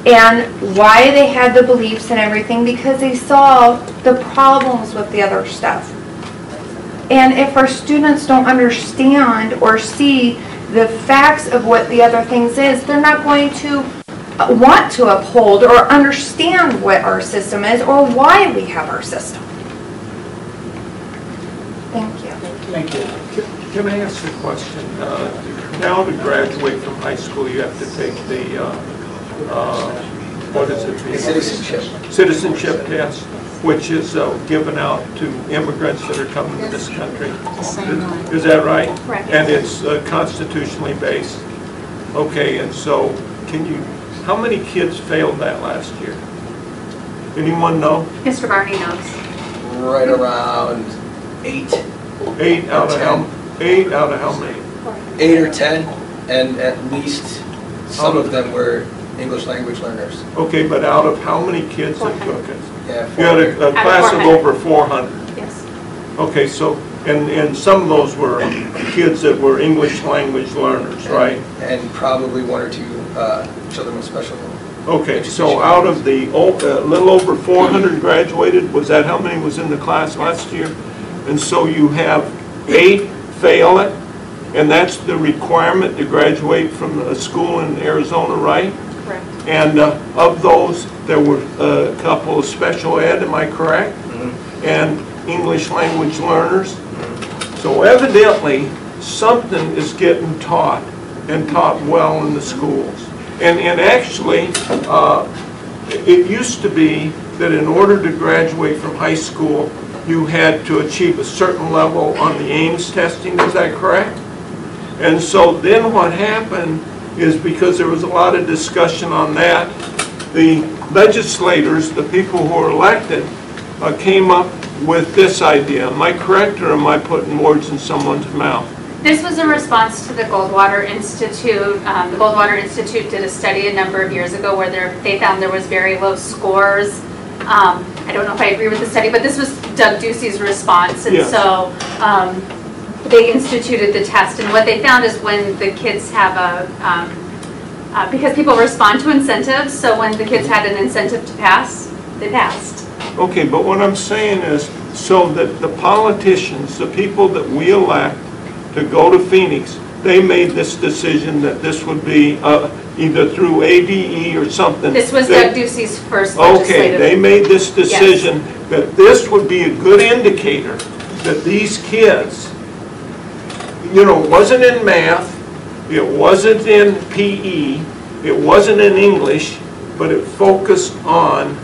And why they had the beliefs and everything, because they saw the problems with the other stuff. And if our students don't understand or see the facts of what the other things is, they're not going to want to uphold or understand what our system is or why we have our system. Thank you. Thank you. Can- Can I ask a question? Uh, Now to graduate from high school, you have to take the, uh, uh, what is it? The Citizenship. Citizenship test, which is uh, given out to immigrants that are coming to this country. Is that right? Correct. And it's uh, constitutionally based? Okay, and so can you, how many kids failed that last year? Anyone know? Mr. Barney knows. Right around eight. Eight out of how, eight out of how many? Eight or 10, and at least some of them were English language learners. Okay, but out of how many kids that took it? Yeah, You had a, a class of over 400. Yes. Okay, so, and, and some of those were kids that were English language learners, right? And probably one or two uh, children with special Okay, so out of the, o- a little over 400 graduated, was that how many was in the class last year? And so you have eight fail it, and that's the requirement to graduate from a school in Arizona, right? And uh, of those, there were a couple of special ed, am I correct? And English language learners. So evidently, something is getting taught and taught well in the schools. And, and actually, uh, it used to be that in order to graduate from high school, you had to achieve a certain level on the AIMS testing, is that correct? And so then what happened is because there was a lot of discussion on that, the legislators, the people who were elected, uh, came up with this idea. Am I correct or am I putting words in someone's mouth? This was in response to the Goldwater Institute. Um, The Goldwater Institute did a study a number of years ago where there- they found there was very low scores. Um, I don't know if I agree with the study, but this was Doug Ducey's response. And Yes. so um, they instituted the test, and what they found is when the kids have a, um, uh, because people respond to incentives, so when the kids had an incentive to pass, they passed. Okay, but what I'm saying is, so that the politicians, the people that we elect to go to Phoenix, they made this decision that this would be uh, either through ADE or something. This was They- Doug Ducey's first Okay, they made this Yes. decision that this would be a good indicator that these kids, you know, it wasn't in math, it wasn't in PE, it wasn't in English, but it focused on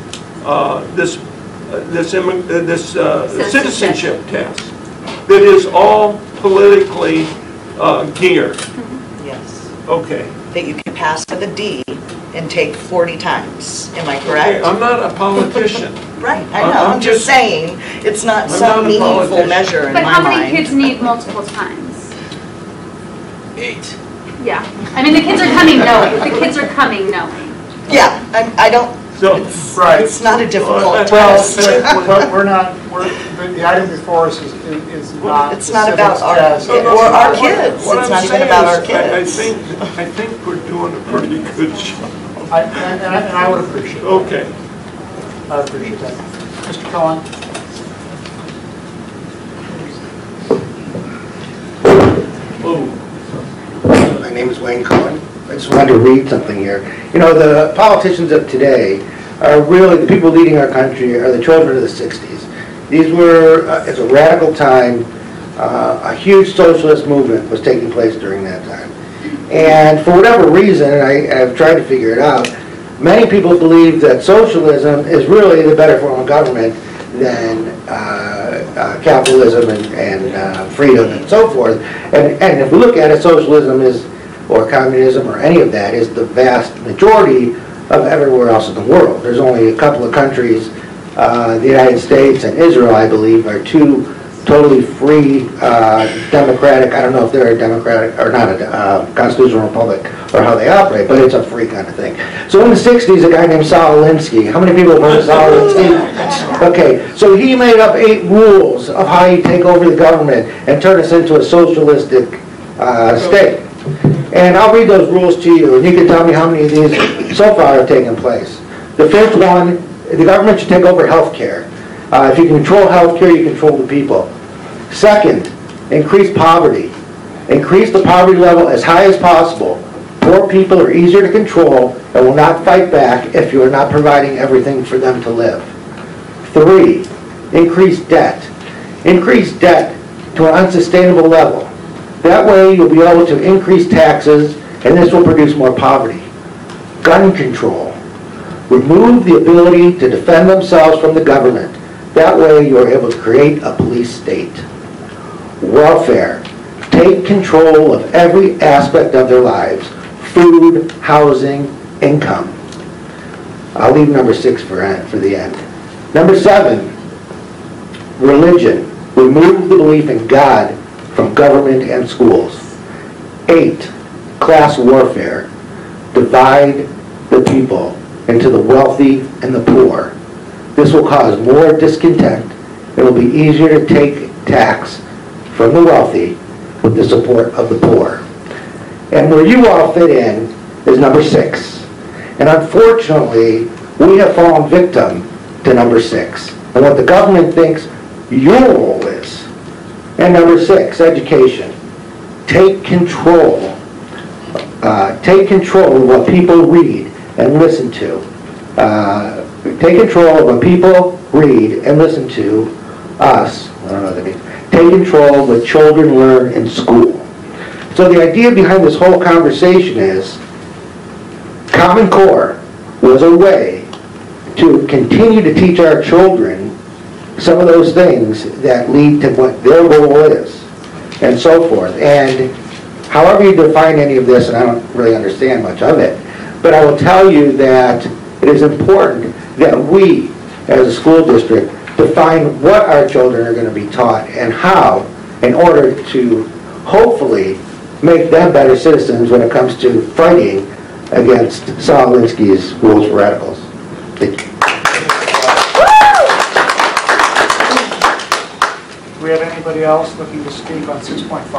uh, this, uh, this immi- uh, this uh, citizenship test that is all politically uh, geared. Yes. Okay. That you can pass with a D and take 40 times. Am I Okay, correct? I'm not a politician. (laughs) Right, I know, I'm I'm just just- saying, it's not I'm some not meaningful politician. measure in But my how many mind. kids need multiple times? Eight. Yeah, I mean, the kids are coming no. the kids are coming no. Yeah, I I don't, So, Right. it's not a difficult Well, test. but (laughs) but we're not, we're, the the item before us is, is not. It's not about our- test. No, no, Or our kids. What It's I'm not even saying about our is, I- I kids. think, I think we're doing a pretty good job. I- And and I and I would appreciate, Okay. I would appreciate that. Mr. Cohen? My name is Wayne Cohen. I just wanted to read something here. You know, the politicians of today are really, the people leading our country are the children of the 60s. These were, uh, it's a radical time. Uh, A huge socialist movement was taking place during that time. And for whatever reason, and I have tried to figure it out, many people believe that socialism is really the better form of government than uh, uh, capitalism and, and uh, freedom and so forth. And, and if we look at it, socialism is, or communism or any of that, is the vast majority of everywhere else in the world. There's only a couple of countries, uh, the United States and Israel, I believe, are two totally free, uh, democratic, I don't know if they're a democratic, or not a uh, constitutional republic, or how they operate, but it's a free kind of thing. So in the 60s, a guy named Saul Alinsky, how many people have heard of Saul Alinsky? Okay, so he made up eight rules of how you take over the government and turn us into a socialistic uh, state. And I'll read those rules to you, and you can tell me how many of these so far have taken place. The fifth one, the government should take over health care. Uh, if you control health care, you control the people. Second, increase poverty. Increase the poverty level as high as possible. Poor people are easier to control and will not fight back if you are not providing everything for them to live. Three, increase debt. Increase debt to an unsustainable level. That way you'll be able to increase taxes and this will produce more poverty. Gun control. Remove the ability to defend themselves from the government. That way you are able to create a police state. Welfare. Take control of every aspect of their lives. Food, housing, income. I'll leave number six for, for the end. Number seven, religion. Remove the belief in God from government and schools. Eight, class warfare. Divide the people into the wealthy and the poor. This will cause more discontent. It will be easier to take tax from the wealthy with the support of the poor. And where you all fit in is number six. And unfortunately, we have fallen victim to number six and what the government thinks is. And number six, education. Take control. Uh, take control of what people read and listen to. Uh, take control of what people read and listen to us. I don't know what that means. Take control of what children learn in school. So the idea behind this whole conversation is Common Core was a way to continue to teach our children some of those things that lead to what their role is and so forth. And however you define any of this, and I don't really understand much of it, but I will tell you that it is important that we, as a school district, define what our children are going to be taught and how in order to hopefully make them better citizens when it comes to fighting against Saul Alinsky's rules for radicals. Thank you. Do we have anybody else looking to speak on 6.5?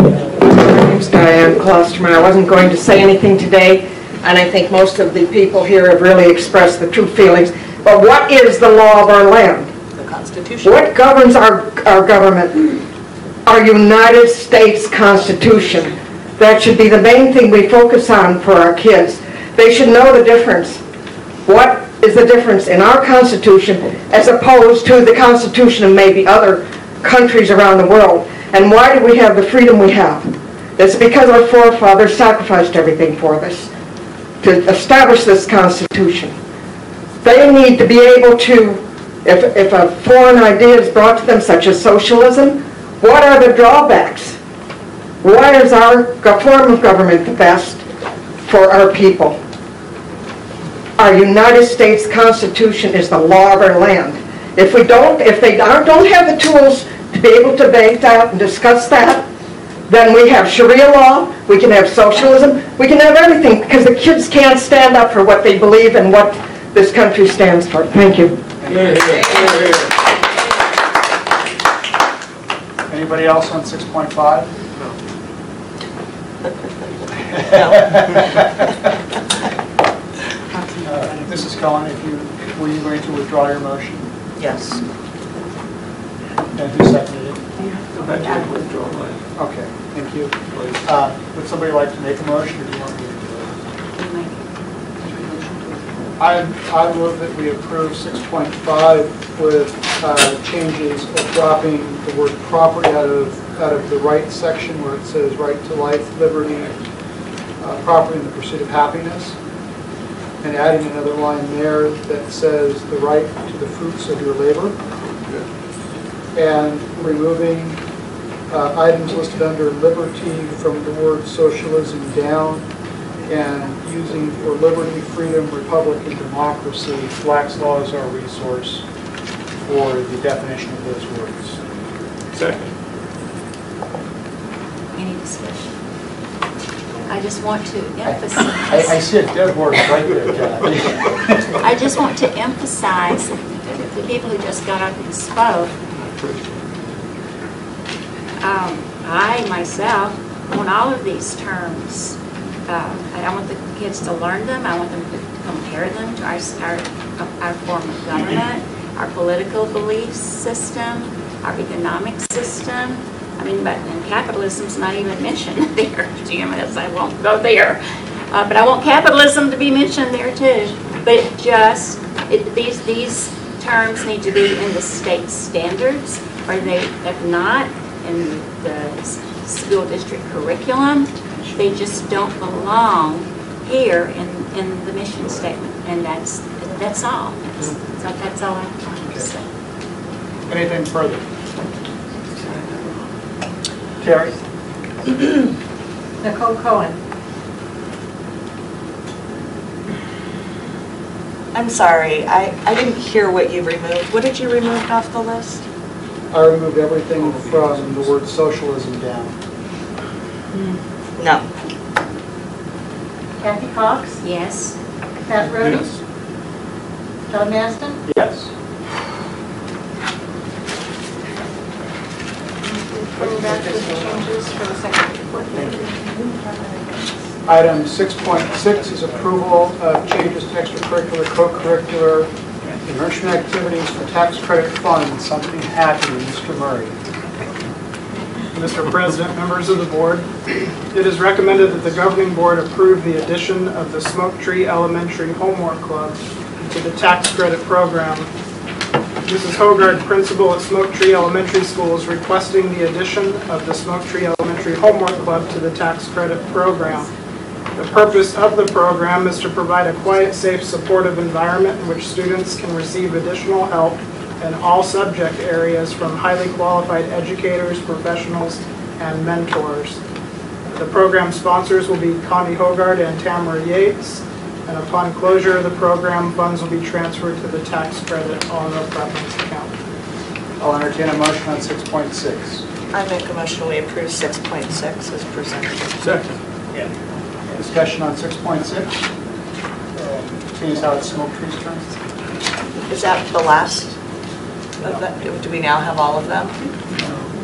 My name's Diane Klosterman. I wasn't going to say anything today, and I think most of the people here have really expressed the true feelings. But what is the law of our land? The Constitution. What governs our, our government? Our United States Constitution. That should be the main thing we focus on for our kids. They should know the difference. What is the difference in our Constitution as opposed to the Constitution of maybe other countries around the world? And why do we have the freedom we have? It's because our forefathers sacrificed everything for us to establish this Constitution. They need to be able to, if, if a foreign idea is brought to them, such as socialism, what are the drawbacks? Why is our form of government the best for our people? Our United States Constitution is the law of our land. If we don't, if they don't have the tools to be able to debate that and discuss that, then we have Sharia law, we can have socialism, we can have everything, because the kids can't stand up for what they believe and what this country stands for. Thank you. Anybody else on 6.5? (laughs) (laughs) Uh, Mrs. Cohen, if you, were you going to withdraw your motion? Yes. And who seconded it? I did withdraw mine. Okay, thank you. Uh, Would somebody like to make a motion, or do you want me to do it? I, I move that we approve 6.5 with uh, changes of dropping the word property out of, out of the right section where it says right to life, liberty, uh, property in the pursuit of happiness, and adding another line there that says the right to the fruits of your labor, and removing uh, items listed under liberty from the word socialism down, and using for liberty, freedom, republic, and democracy, Black's Law is our resource for the definition of those words. Second. Any discussion? I just want to I, I emphasize, said dead horse right there, John. I just want to emphasize the people who just got up and spoke, um, I myself own all of these terms. Uh, I want the kids to learn them, I want them to compare them to our, our, our form of government, our political belief system, our economic system. I mean, but capitalism's not even mentioned (laughs) there, GMS, I won't go there. Uh, but I want capitalism to be mentioned there too. But just, it, these, these terms need to be in the state standards, or they, if not, in the school district curriculum, they just don't belong here in, in the mission statement, and that's, that's all. So that's all I to say. Anything further? Terry? (clears throat) Nicole Cohen. I'm sorry, I, I didn't hear what you removed. What did you remove off the list? I removed everything from the word socialism down. No. Kathy Cox. Yes. Pat Rooney. Yes. John Masden. Yes. Bring back the changes for the second report. Item 6.6 is approval of changes to extracurricular, co-curricular enrichment activities for tax credit funds. Something happened, Mr. Murray. Mr. President, members of the board, it is recommended that the governing board approve the addition of the Smoke Tree Elementary Homework Club to the tax credit program. Mrs. Hogard, principal at Smoke Tree Elementary School, is requesting the addition of the Smoke Tree Elementary Homework Club to the tax credit program. The purpose of the program is to provide a quiet, safe, supportive environment in which students can receive additional help in all subject areas from highly qualified educators, professionals, and mentors. The program sponsors will be Connie Hogard and Tamara Yates, and upon closure of the program, funds will be transferred to the tax credit owner preference account. I'll entertain a motion on 6.6. I make a motion we approve 6.6 as presented. Second. Yeah. Discussion on 6.6. Seeing as how it's smoke trees turn. Is that the last of that? Do we now have all of them?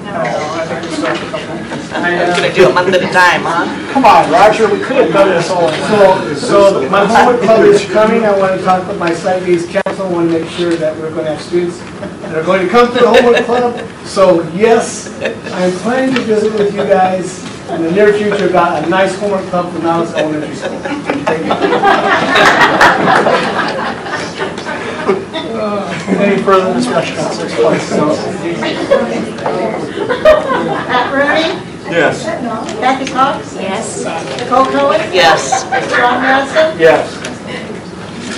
I think we start a couple. I'm going to do it one at a time, huh? Come on, Roger, we could have done this all in one. So, so my homework club is coming, I want to talk with my site-based council, I want to make sure that we're going to have students that are going to come to the homework club. So yes, I'm planning to visit with you guys in the near future about a nice homework club for Nautilus Elementary School. Thank you. Any further discussion on 6.6? Pat Rooney. Yes. Kathy Cox. Yes. Nicole Cohen. Yes. John Masden. Yes.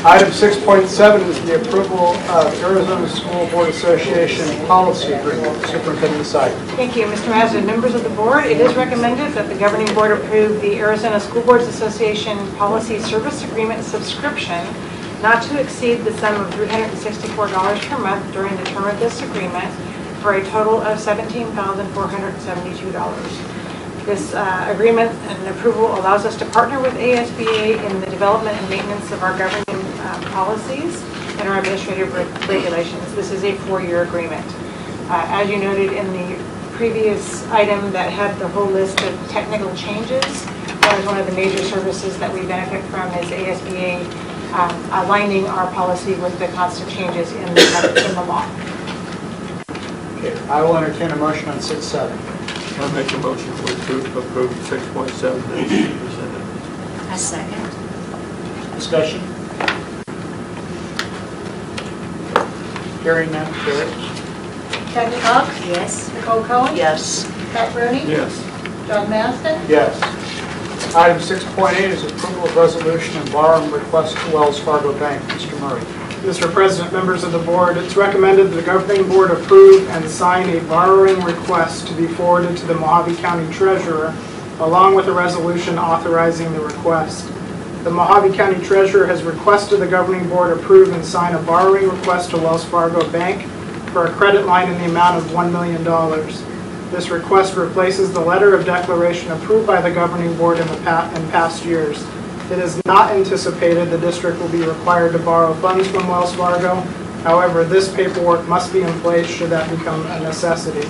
Item 6.7 is the approval of Arizona School Board Association policy agreement. Superintendent Asseier. Thank you, Mr. Mazza. Members of the board, it is recommended that the governing board approve the Arizona School Boards Association Policy Service Agreement subscription not to exceed the sum of $364 per month during the term of this agreement for a total of $17,472. This uh, agreement and approval allows us to partner with ASBA in the development and maintenance of our governing uh, policies and our administrative reg- regulations. This is a four-year agreement. Uh, As you noted in the previous item that had the whole list of technical changes, that is one of the major services that we benefit from is ASBA um, aligning our policy with the constant changes in the in the law. I will entertain a motion on six seven. I'll make a motion to approve, approve six point seven as presented. A second. Discussion? Hearing none, carried. Kathy Cox, Yes. Nicole Cohen. Yes. Pat Rooney. Yes, John Masden. Yes. Item six point eight is approval of resolution and borrowing request to Wells Fargo Bank. Mr. Murray. Mr. President, members of the board, it's recommended that the governing board approve and sign a borrowing request to be forwarded to the Mohave County Treasurer, along with a resolution authorizing the request. The Mohave County Treasurer has requested the governing board approve and sign a borrowing request to Wells Fargo Bank for a credit line in the amount of $1 million. This request replaces the letter of declaration approved by the governing board in the pa- in past years. It is not anticipated the district will be required to borrow funds from Wells Fargo. However, this paperwork must be in place should that become a necessity.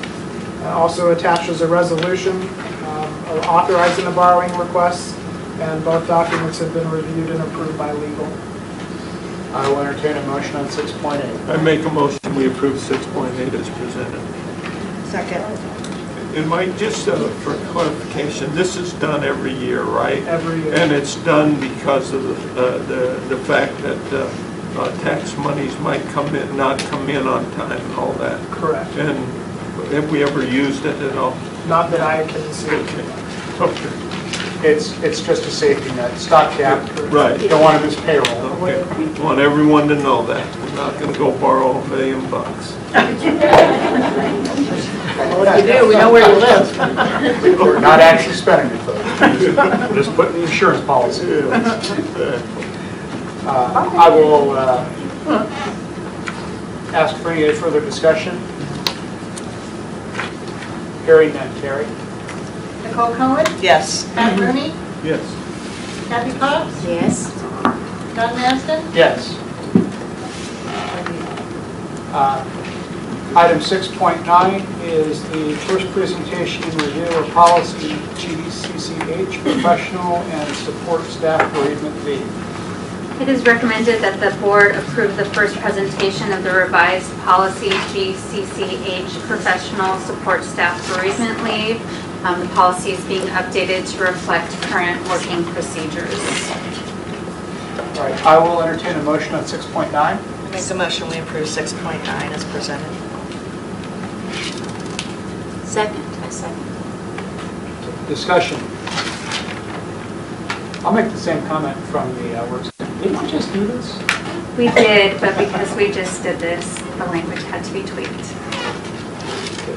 Uh, Also attaches a resolution um, authorizing the borrowing requests, and both documents have been reviewed and approved by legal. I will entertain a motion on 6.8. I make a motion, we approve 6.8 as presented. Second. And Mike, just uh, for clarification, this is done every year, right? Every year. And it's done because of the, uh, the the fact that uh, uh, tax monies might come in, not come in on time and all that? Correct. And have we ever used it at all? Not that I can see. Okay. It's, it's just a safety net, stopgap. Right. Don't want to miss payroll. Okay. Want everyone to know that. We're not going to go borrow a million bucks. (laughs) What you do, we know where you live. We're not actually spending it, folks. We're Just putting the insurance policy. Uh, I will uh, ask for any further discussion. Hearing none, Carrie. Nicole Cohen? Yes. Pat Rooney? Yes. Kathy Cox? Yes. Don Masden? Yes. Uh, Item 6.9 is the first presentation and review of policy GCCH, professional and support staff bereavement leave. It is recommended that the board approve the first presentation of the revised policy GCCH Professional Support Staff Bereavement Leave. Um, The policy is being updated to reflect current working procedures. All right, I will entertain a motion on 6.9. Make a motion, we approve 6.9 as presented. Second, I second. Discussion. I'll make the same comment from the uh, work. Didn't we just do this? We did, but because we just did this, the language had to be tweaked.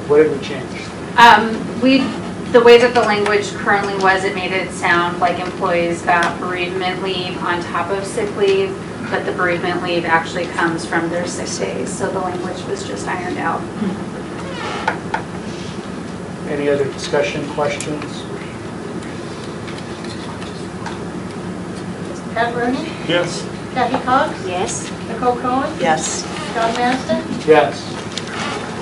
What did we change? Um, we, the way that the language currently was, it made it sound like employees got bereavement leave on top of sick leave, but the bereavement leave actually comes from their sick days, so the language was just ironed out. Any other discussion, questions? Pat Rooney? Yes. Kathy Cox? Yes. Nicole Cohen? Yes. John Masden? Yes.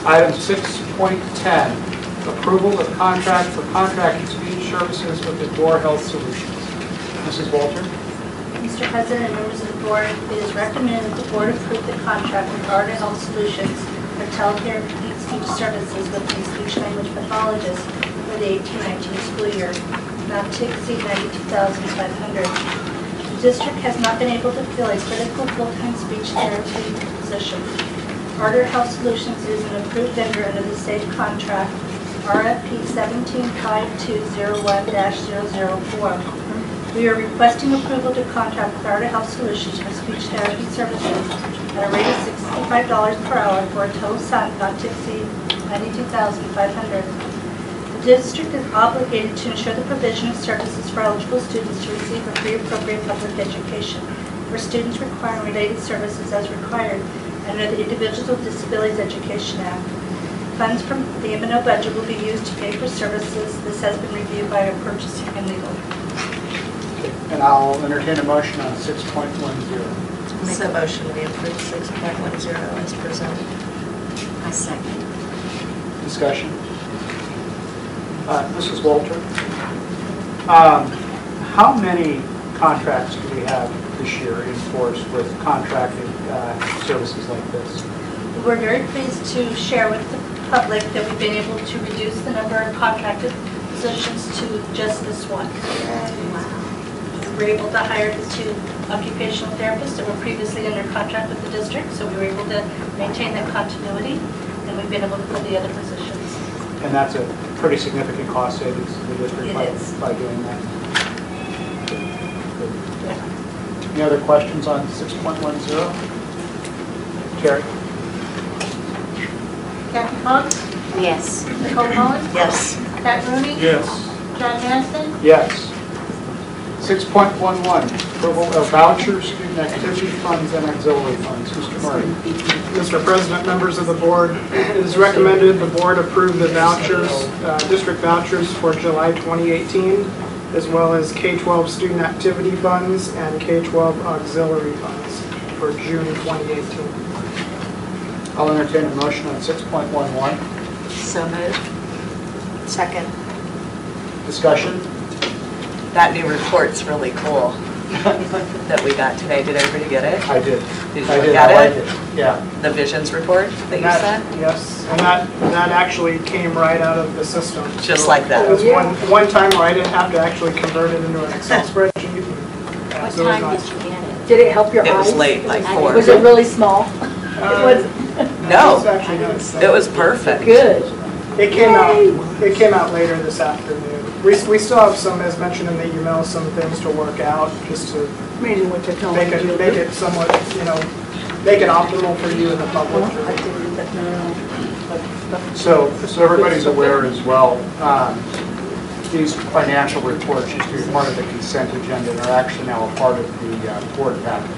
Item 6.10, approval of contract for contracted speech services with the Ardent Health Solutions. Mrs. Walter? Mr. President and members of the board, it is recommended that the board approve the contract with Ardent Health Solutions for teletherapy speech services with a speech language pathologist for the 18-19 school year, not to exceed 92500 The district has not been able to fill a critical full-time speech therapy position. Ardent Health Solutions is an approved vendor under the state contract RFP 175201-004. We are requesting approval to contract with Ardent Health Solutions for speech therapy services at a rate of $65 per hour for a total sum not to exceed 92,500. The district is obligated to ensure the provision of services for eligible students to receive a free appropriate public education for students requiring related services as required under the Individuals with Disabilities Education Act. Funds from the M and O budget will be used to pay for services. This has been reviewed by our purchasing and legal. And I'll entertain a motion on 6.10. Make a motion, we approve 6.10 as presented. I second. Discussion. Uh, Mrs. Walter? Um, How many contracts do we have this year in force with contracted uh, services like this? We're very pleased to share with the public that we've been able to reduce the number of contracted positions to just this one. Were able to hire the two occupational therapists that were previously under contract with the district, so we were able to maintain that continuity, and we've been able to fill the other positions. And that's a pretty significant cost savings to the district It by, is. by doing that. Any other questions on 6.10? Terry? Kathy Cox? Yes. Nicole Mullins? Yes. Pat Rooney? Yes. John Masden? Yes. 6.11, approval of vouchers, student activity funds, and auxiliary funds. Mr. Murray. Mr. President, members of the board, it is recommended the board approve the vouchers, uh, district vouchers for July 2018, as well as K-12 student activity funds and K-12 auxiliary funds for June 2018. I'll entertain a motion on 6.11. So moved. Second. Discussion? That new report's really cool (laughs) that we got today. Did everybody get it? I did. Did I you did. look I at like it? it. Yeah. The visions report that you That- sent? Yes, and that, that actually came right out of the system. Just like that. It was one, one time where I didn't have to actually convert it into an Excel (laughs) spreadsheet. What So it was time did you get it? Did it help your It eyes? was late, like four. Was it really small? Uh, (laughs) It was, No, It's actually nice. it was perfect. good. It came out, it came out later this afternoon. We, we still have some, as mentioned in the email, some things to work out, just to Amazing what make it, make it somewhat, you know, make it optimal for you and the public. I didn't, but no. So, so everybody's aware as well, um, these financial reports used to be part of the consent agenda and are actually now a part of the uh, board packet.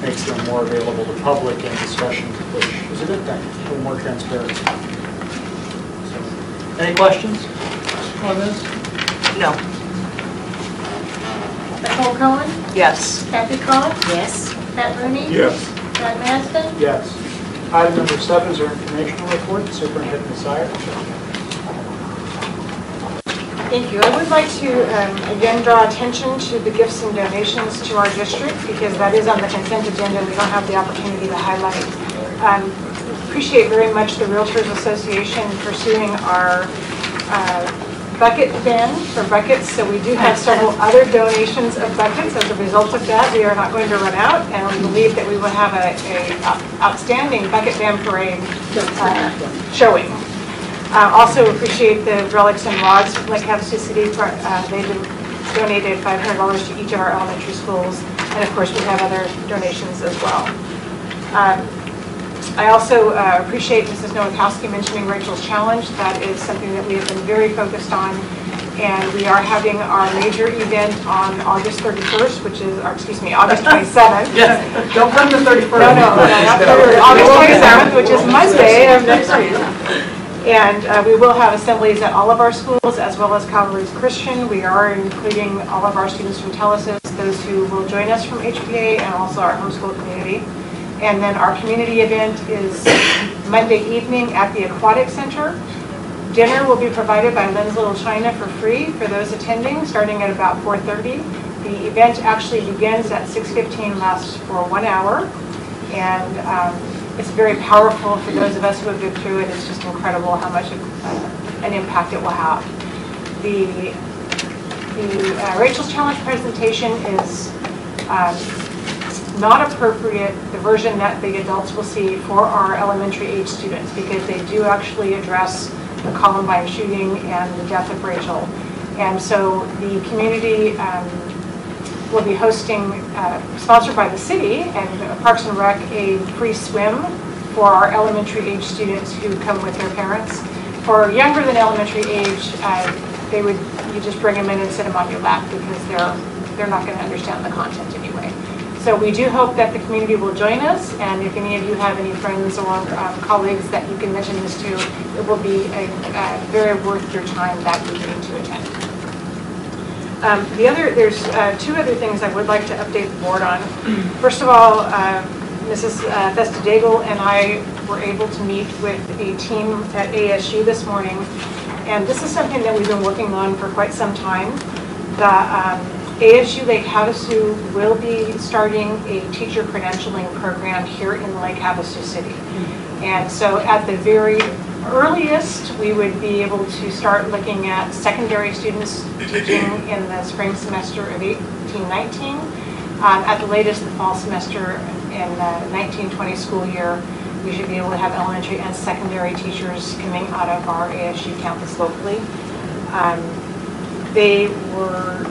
Makes them more available to public and discussion, which is a good thing, a little more transparency. So, Any questions on this? No. Nicole Cohen? Yes. Kathy Cox? Yes. Pat Rooney? Yes. John Masden? Yes. Item number seven is our informational report, Superintendent Asseier. Thank you. I would like to, um, again, draw attention to the gifts and donations to our district, because that is on the consent agenda, we don't have the opportunity to highlight. Um, Appreciate very much the Realtors Association pursuing our uh, bucket ban for buckets, so we do have several other donations of buckets. As a result of that, we are not going to run out, and we believe that we will have a a outstanding bucket ban parade uh, showing. Uh, Also appreciate the relics and rods from Lake Havasu City. for, uh, They don- donated $500 to each of our elementary schools. And of course, we have other donations as well. Um, I also uh, appreciate Mrs. Nowakowski mentioning Rachel's Challenge. That is something that we have been very focused on. And we are having our major event on August 31st, which is, or excuse me, August 27th. (laughs) Don't come to 31st. No, no, no, not February, August 27th, which is Monday of next week. And uh, we will have assemblies at all of our schools, as well as Calvary's Christian. We are including all of our students from Telesis, those who will join us from HPA, and also our homeschool community. And then our community event is Monday evening at the Aquatic Center. Dinner will be provided by Lynn's Little China for free for those attending, starting at about 4:30. The event actually begins at 6:15, lasts for one hour, and um, it's very powerful for those of us who have been through it. It's just incredible how much uh, an impact it will have. The the uh, Rachel's Challenge presentation is um, not appropriate, the version that the adults will see for our elementary age students, because they do actually address the Columbine shooting and the death of Rachel. And so the community um, will be hosting, uh, sponsored by the city and Parks and Rec, a free swim for our elementary age students who come with their parents. For younger than elementary age, uh, they would, you just bring them in and sit them on your lap because they're, they're not going to understand the content anyway. So we do hope that the community will join us, and if any of you have any friends or um, colleagues that you can mention this to, it will be a, uh, very worth your time that evening to attend. Um, The other, there's uh, two other things I would like to update the board on. (clears throat) First of all, uh, Mrs. uh, Festadagel and I were able to meet with a team at ASU this morning, and this is something that we've been working on for quite some time. The um, ASU Lake Havasu will be starting a teacher credentialing program here in Lake Havasu City. And so at the very earliest, we would be able to start looking at secondary students teaching in the spring semester of 1819. Um, At the latest, the fall semester in the 1920 school year, we should be able to have elementary and secondary teachers coming out of our ASU campus locally. Um, They were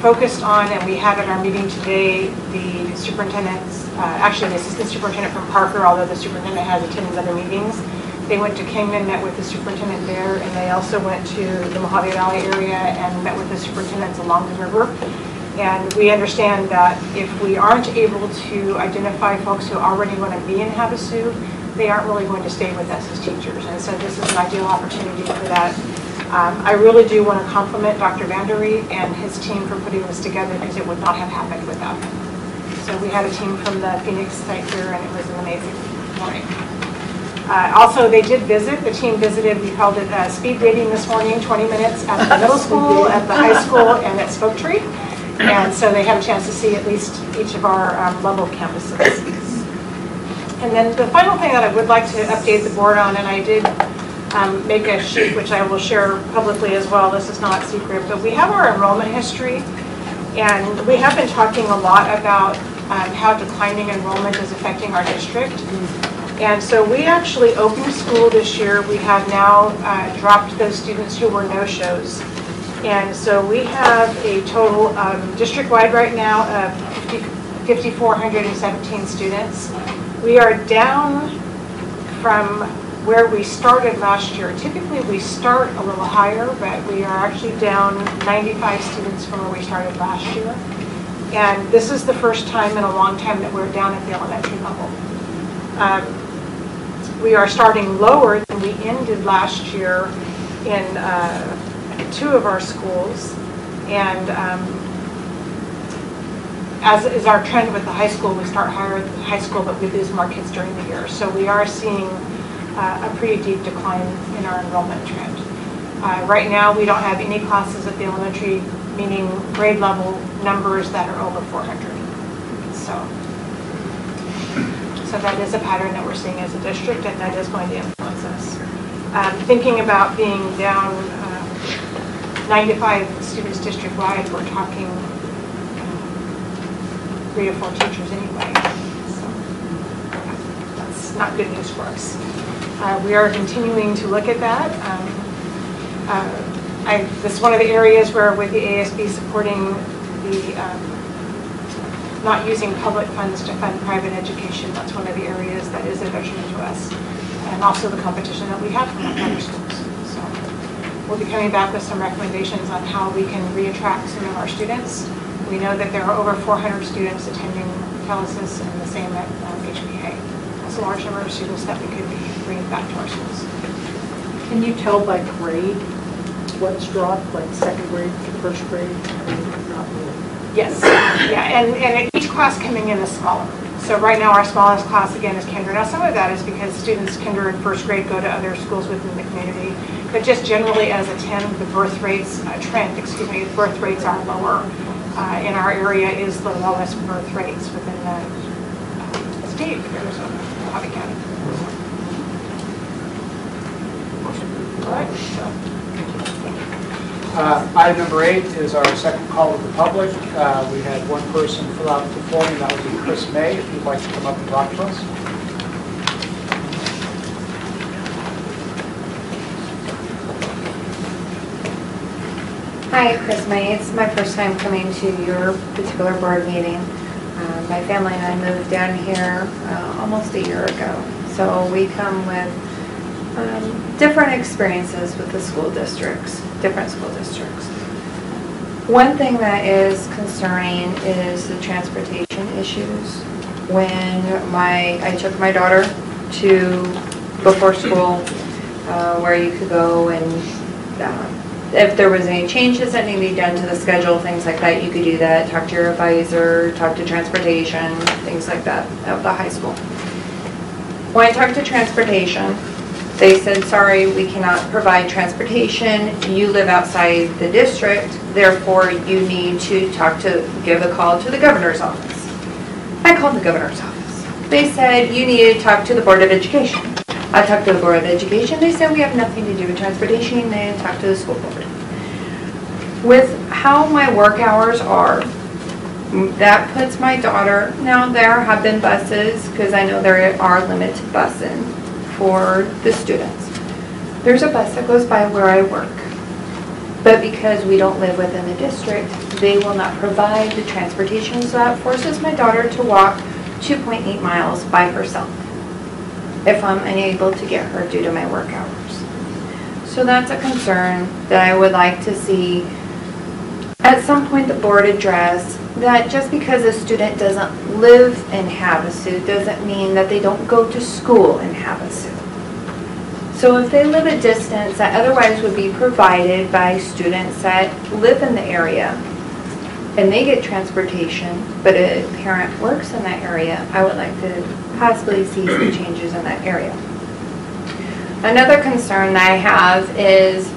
focused on, and we had at our meeting today, the superintendent's, uh, actually the assistant superintendent from Parker, although the superintendent has attended other meetings. They went to Kingman, met with the superintendent there, and they also went to the Mohave Valley area and met with the superintendents along the river. And we understand that if we aren't able to identify folks who already want to be in Havasu, they aren't really going to stay with us as teachers. And so this is an ideal opportunity for that. Um, I really do want to compliment Dr. Vandery and his team for putting this together because it would not have happened without him. So we had a team from the Phoenix site here and it was an amazing morning. Uh, Also, they did visit, the team visited, we held it uh, speed dating this morning, 20 minutes at the (laughs) middle school, at the high school, and at Smoke Tree. And so they had a chance to see at least each of our um, level campuses. And then the final thing that I would like to update the board on, and I did um, make a sheet which I will share publicly as well, this is not secret, but we have our enrollment history. And we have been talking a lot about um, how declining enrollment is affecting our district. And so we actually opened school this year. We have now uh, dropped those students who were no-shows. And so we have a total um, district-wide right now of 5,417 students. We are down from where we started last year. Typically, we start a little higher, but we are actually down 95 students from where we started last year. And this is the first time in a long time that we're down at the elementary level. Um, we are starting lower than we ended last year in uh, two of our schools. And um, as is our trend with the high school, we start higher at the high school, but we lose more kids during the year. So we are seeing uh, a pretty deep decline in our enrollment trend. Uh, Right now, we don't have any classes at the elementary, meaning grade level numbers that are over 400. So so that is a pattern that we're seeing as a district, and that is going to influence us. Um, Thinking about being down uh, 95 students district-wide, we're talking um, three or four teachers anyway. So That's not good news for us. Uh, We are continuing to look at that. Um, uh, I- This is one of the areas where with the ASB supporting the um, not using public funds to fund private education. That's one of the areas that is a detriment to us. And also the competition that we have from other schools. So we'll be coming back with some recommendations on how we can reattract some of our students. We know that there are over 400 students attending Telesis and the same at um, That's a large number of students that we could be bringing back to our schools. Can you tell by grade what's dropped, like second grade to first grade? Yes, yeah, and, and each class coming in is smaller. So right now, our smallest class, again, is kinder. Now, some of that is because students kinder and first grade go to other schools within the community. But just generally as a 10, the birth rates, uh, trend, excuse me, birth rates are lower. Uh, In our area is the lowest birth rates within the state of Arizona, Mohave County. All right. Uh, Item number eight is our second call to the public. Uh, We had one person fill out the form, and that would be Chris May, if you'd like to come up and talk to us. Hi, Chris May. It's my first time coming to your particular board meeting. Uh, My family and I moved down here uh, almost a year ago. So we come with um, different experiences with the school districts, different school districts. One thing that is concerning is the transportation issues. When my, I took my daughter to before school, uh, where you could go and um, if there was any changes that need to be done to the schedule, things like that, you could do that, talk to your advisor, talk to transportation, things like that at the high school. When I talked to transportation, they said, sorry, we cannot provide transportation, you live outside the district, therefore you need to talk to, give a call to the governor's office. I called the governor's office. They said, you need to talk to the Board of Education. I talked to the Board of Education, they said we have nothing to do with transportation, they talked to the school board. With how my work hours are, that puts my daughter, now there have been buses, because I know there are limited busing for the students. There's a bus that goes by where I work. But because we don't live within the district, they will not provide the transportation, so that forces my daughter to walk 2.8 miles by herself if I'm unable to get her due to my work hours. So that's a concern that I would like to see at some point the board addressed that just because a student doesn't live in Havasu doesn't mean that they don't go to school in Havasu. So if they live a distance that otherwise would be provided by students that live in the area and they get transportation, but a parent works in that area, I would like to possibly see some changes in that area. Another concern that I have is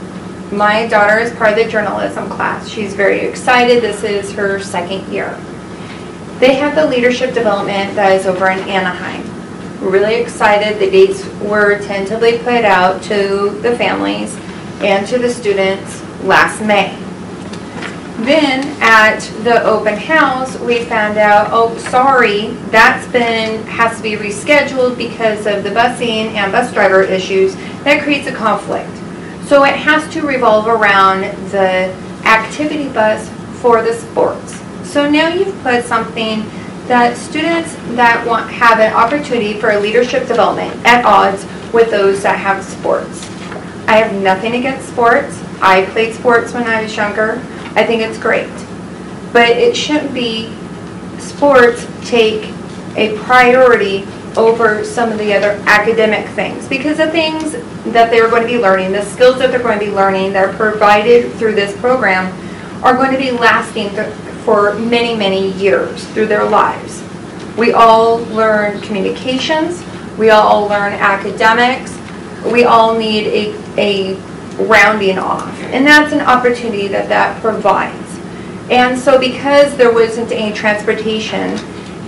my daughter is part of the journalism class. She's very excited. This is her second year. They have the leadership development that is over in Anaheim. We're really excited. The dates were tentatively put out to the families and to the students last May. Then at the open house, we found out, oh, sorry, that's been, has to be rescheduled because of the busing and bus driver issues. That creates a conflict. So it has to revolve around the activity bus for the sports. So now you've put something that students that want, have an opportunity for a leadership development at odds with those that have sports. I have nothing against sports. I played sports when I was younger. I think it's great. But it shouldn't be sports take a priority over some of the other academic things. Because the things that they're going to be learning, the skills that they're going to be learning that are provided through this program are going to be lasting for many, many years through their lives. We all learn communications, we all learn academics, we all need a, a rounding off. And that's an opportunity that that provides. And so because there wasn't any transportation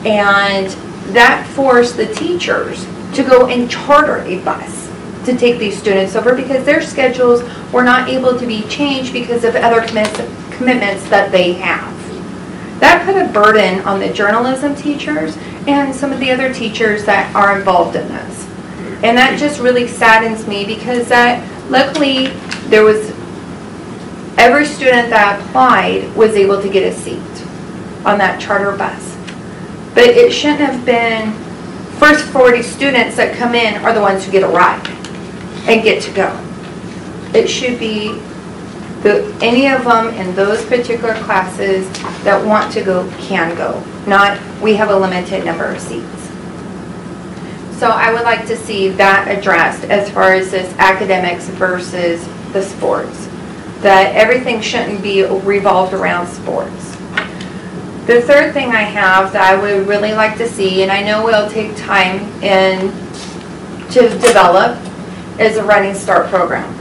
and that forced the teachers to go and charter a bus to take these students over because their schedules were not able to be changed because of other commitments that they have. That put a burden on the journalism teachers and some of the other teachers that are involved in this. And that just really saddens me because that luckily there was every student that applied was able to get a seat on that charter bus. But it shouldn't have been first 40 students that come in are the ones who get a ride and get to go. It should be the, any of them in those particular classes that want to go can go, not we have a limited number of seats. So I would like to see that addressed as far as this academics versus the sports. That everything shouldn't be revolved around sports. The third thing I have that I would really like to see, and I know will take time in to develop, is a Running Start program.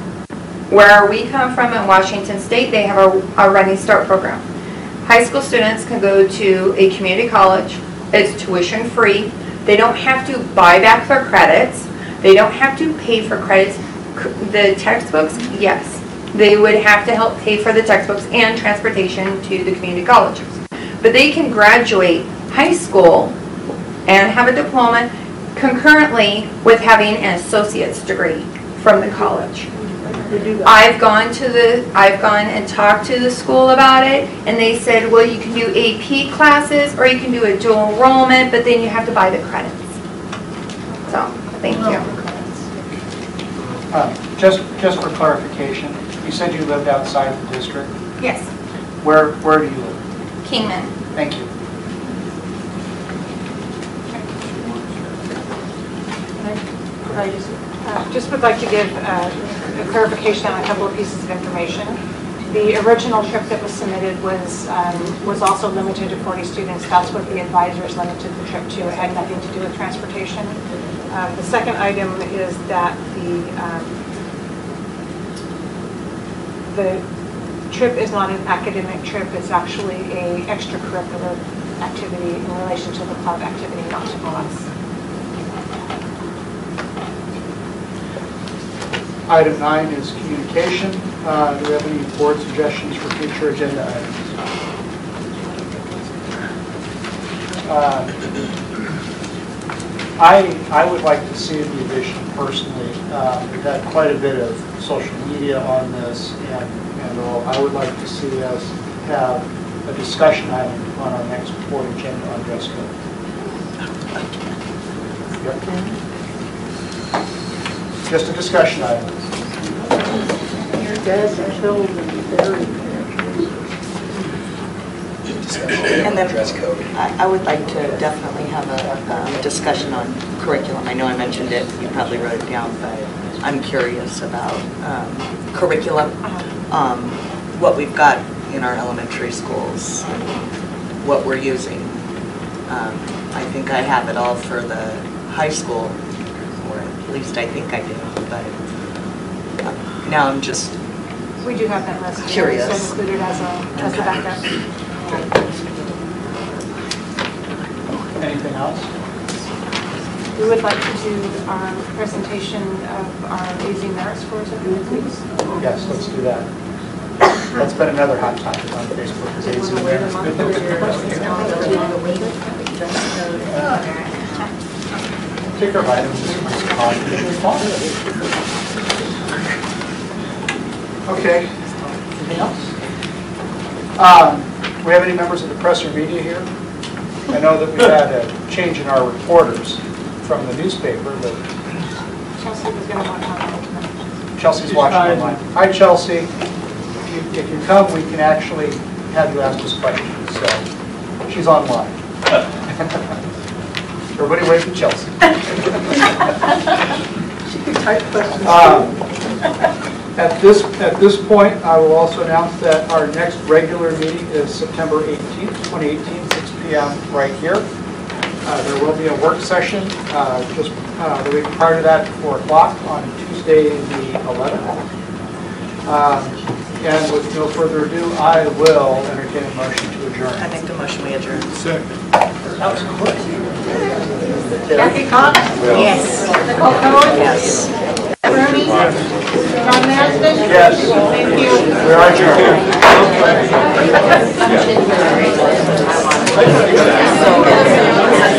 Where we come from in Washington State, they have a, a Running Start program. High school students can go to a community college. It's tuition free. They don't have to buy back their credits. They don't have to pay for credits. The textbooks, yes. They would have to help pay for the textbooks and transportation to the community colleges. But they can graduate high school and have a diploma concurrently with having an associate's degree from the college. I've gone to the, I've gone and talked to the school about it, and they said, well, you can do AP classes, or you can do a dual enrollment, but then you have to buy the credits. So, thank you. Uh, Just, just for clarification, you said you lived outside the district. Yes, Where, where do you live? Kingman. Thank you. I just, uh, just would like to give uh, a clarification on a couple of pieces of information. The original trip that was submitted was, um, was also limited to 40 students. That's what the advisors limited the trip to. It had nothing to do with transportation. Um, The second item is that the, um, the trip is not an academic trip. It's actually a extracurricular activity in relation to the club activity, not to us. Item nine is communication. Uh, Do we have any board suggestions for future agenda items? Uh, I, I would like to see the addition personally. Uh, We've had quite a bit of social media on this and, and all. I would like to see us have a discussion item on our next board agenda on dress code. Yep. Just a discussion item. Your dad's are killed and buried. And then, I I would like to definitely have a um, discussion on curriculum. I know I mentioned it, you probably wrote it down, but I'm curious about um, curriculum, um, what we've got in our elementary schools, what we're using. Um, I think I have it all for the high school, or at least I think I do, but uh, now I'm just We do have that list. Curious. It's included as a, as a backup. Anything else? We would like to do our presentation of our AzMERIT scores, if you would please. Yes, let's do that. That's been another hot topic on Facebook, is AIDS in Take our items. Okay, anything else? Um, We have any members of the press or media here? I know that we had a change in our reporters from the newspaper, but Chelsea was going to watch on Chelsea's watching online. Hi, Chelsea. If you, if you come, we can actually have you ask us questions, so she's online. (laughs) Everybody wave for Chelsea. (laughs) she Um, At this, at this point, I will also announce that our next regular meeting is September 18th, 2018, 6 PM, right here. Uh, There will be a work session uh, just uh, the week prior to that, 4 o'clock on Tuesday, the 11th. Um, And with no further ado, I will entertain a motion to adjourn. I make the motion we adjourn. Second. That was quick. Kathy Cox? Yes. Nicole Cohen? Yes. Rooney? John Masden? Yes. Thank you. We are adjourned.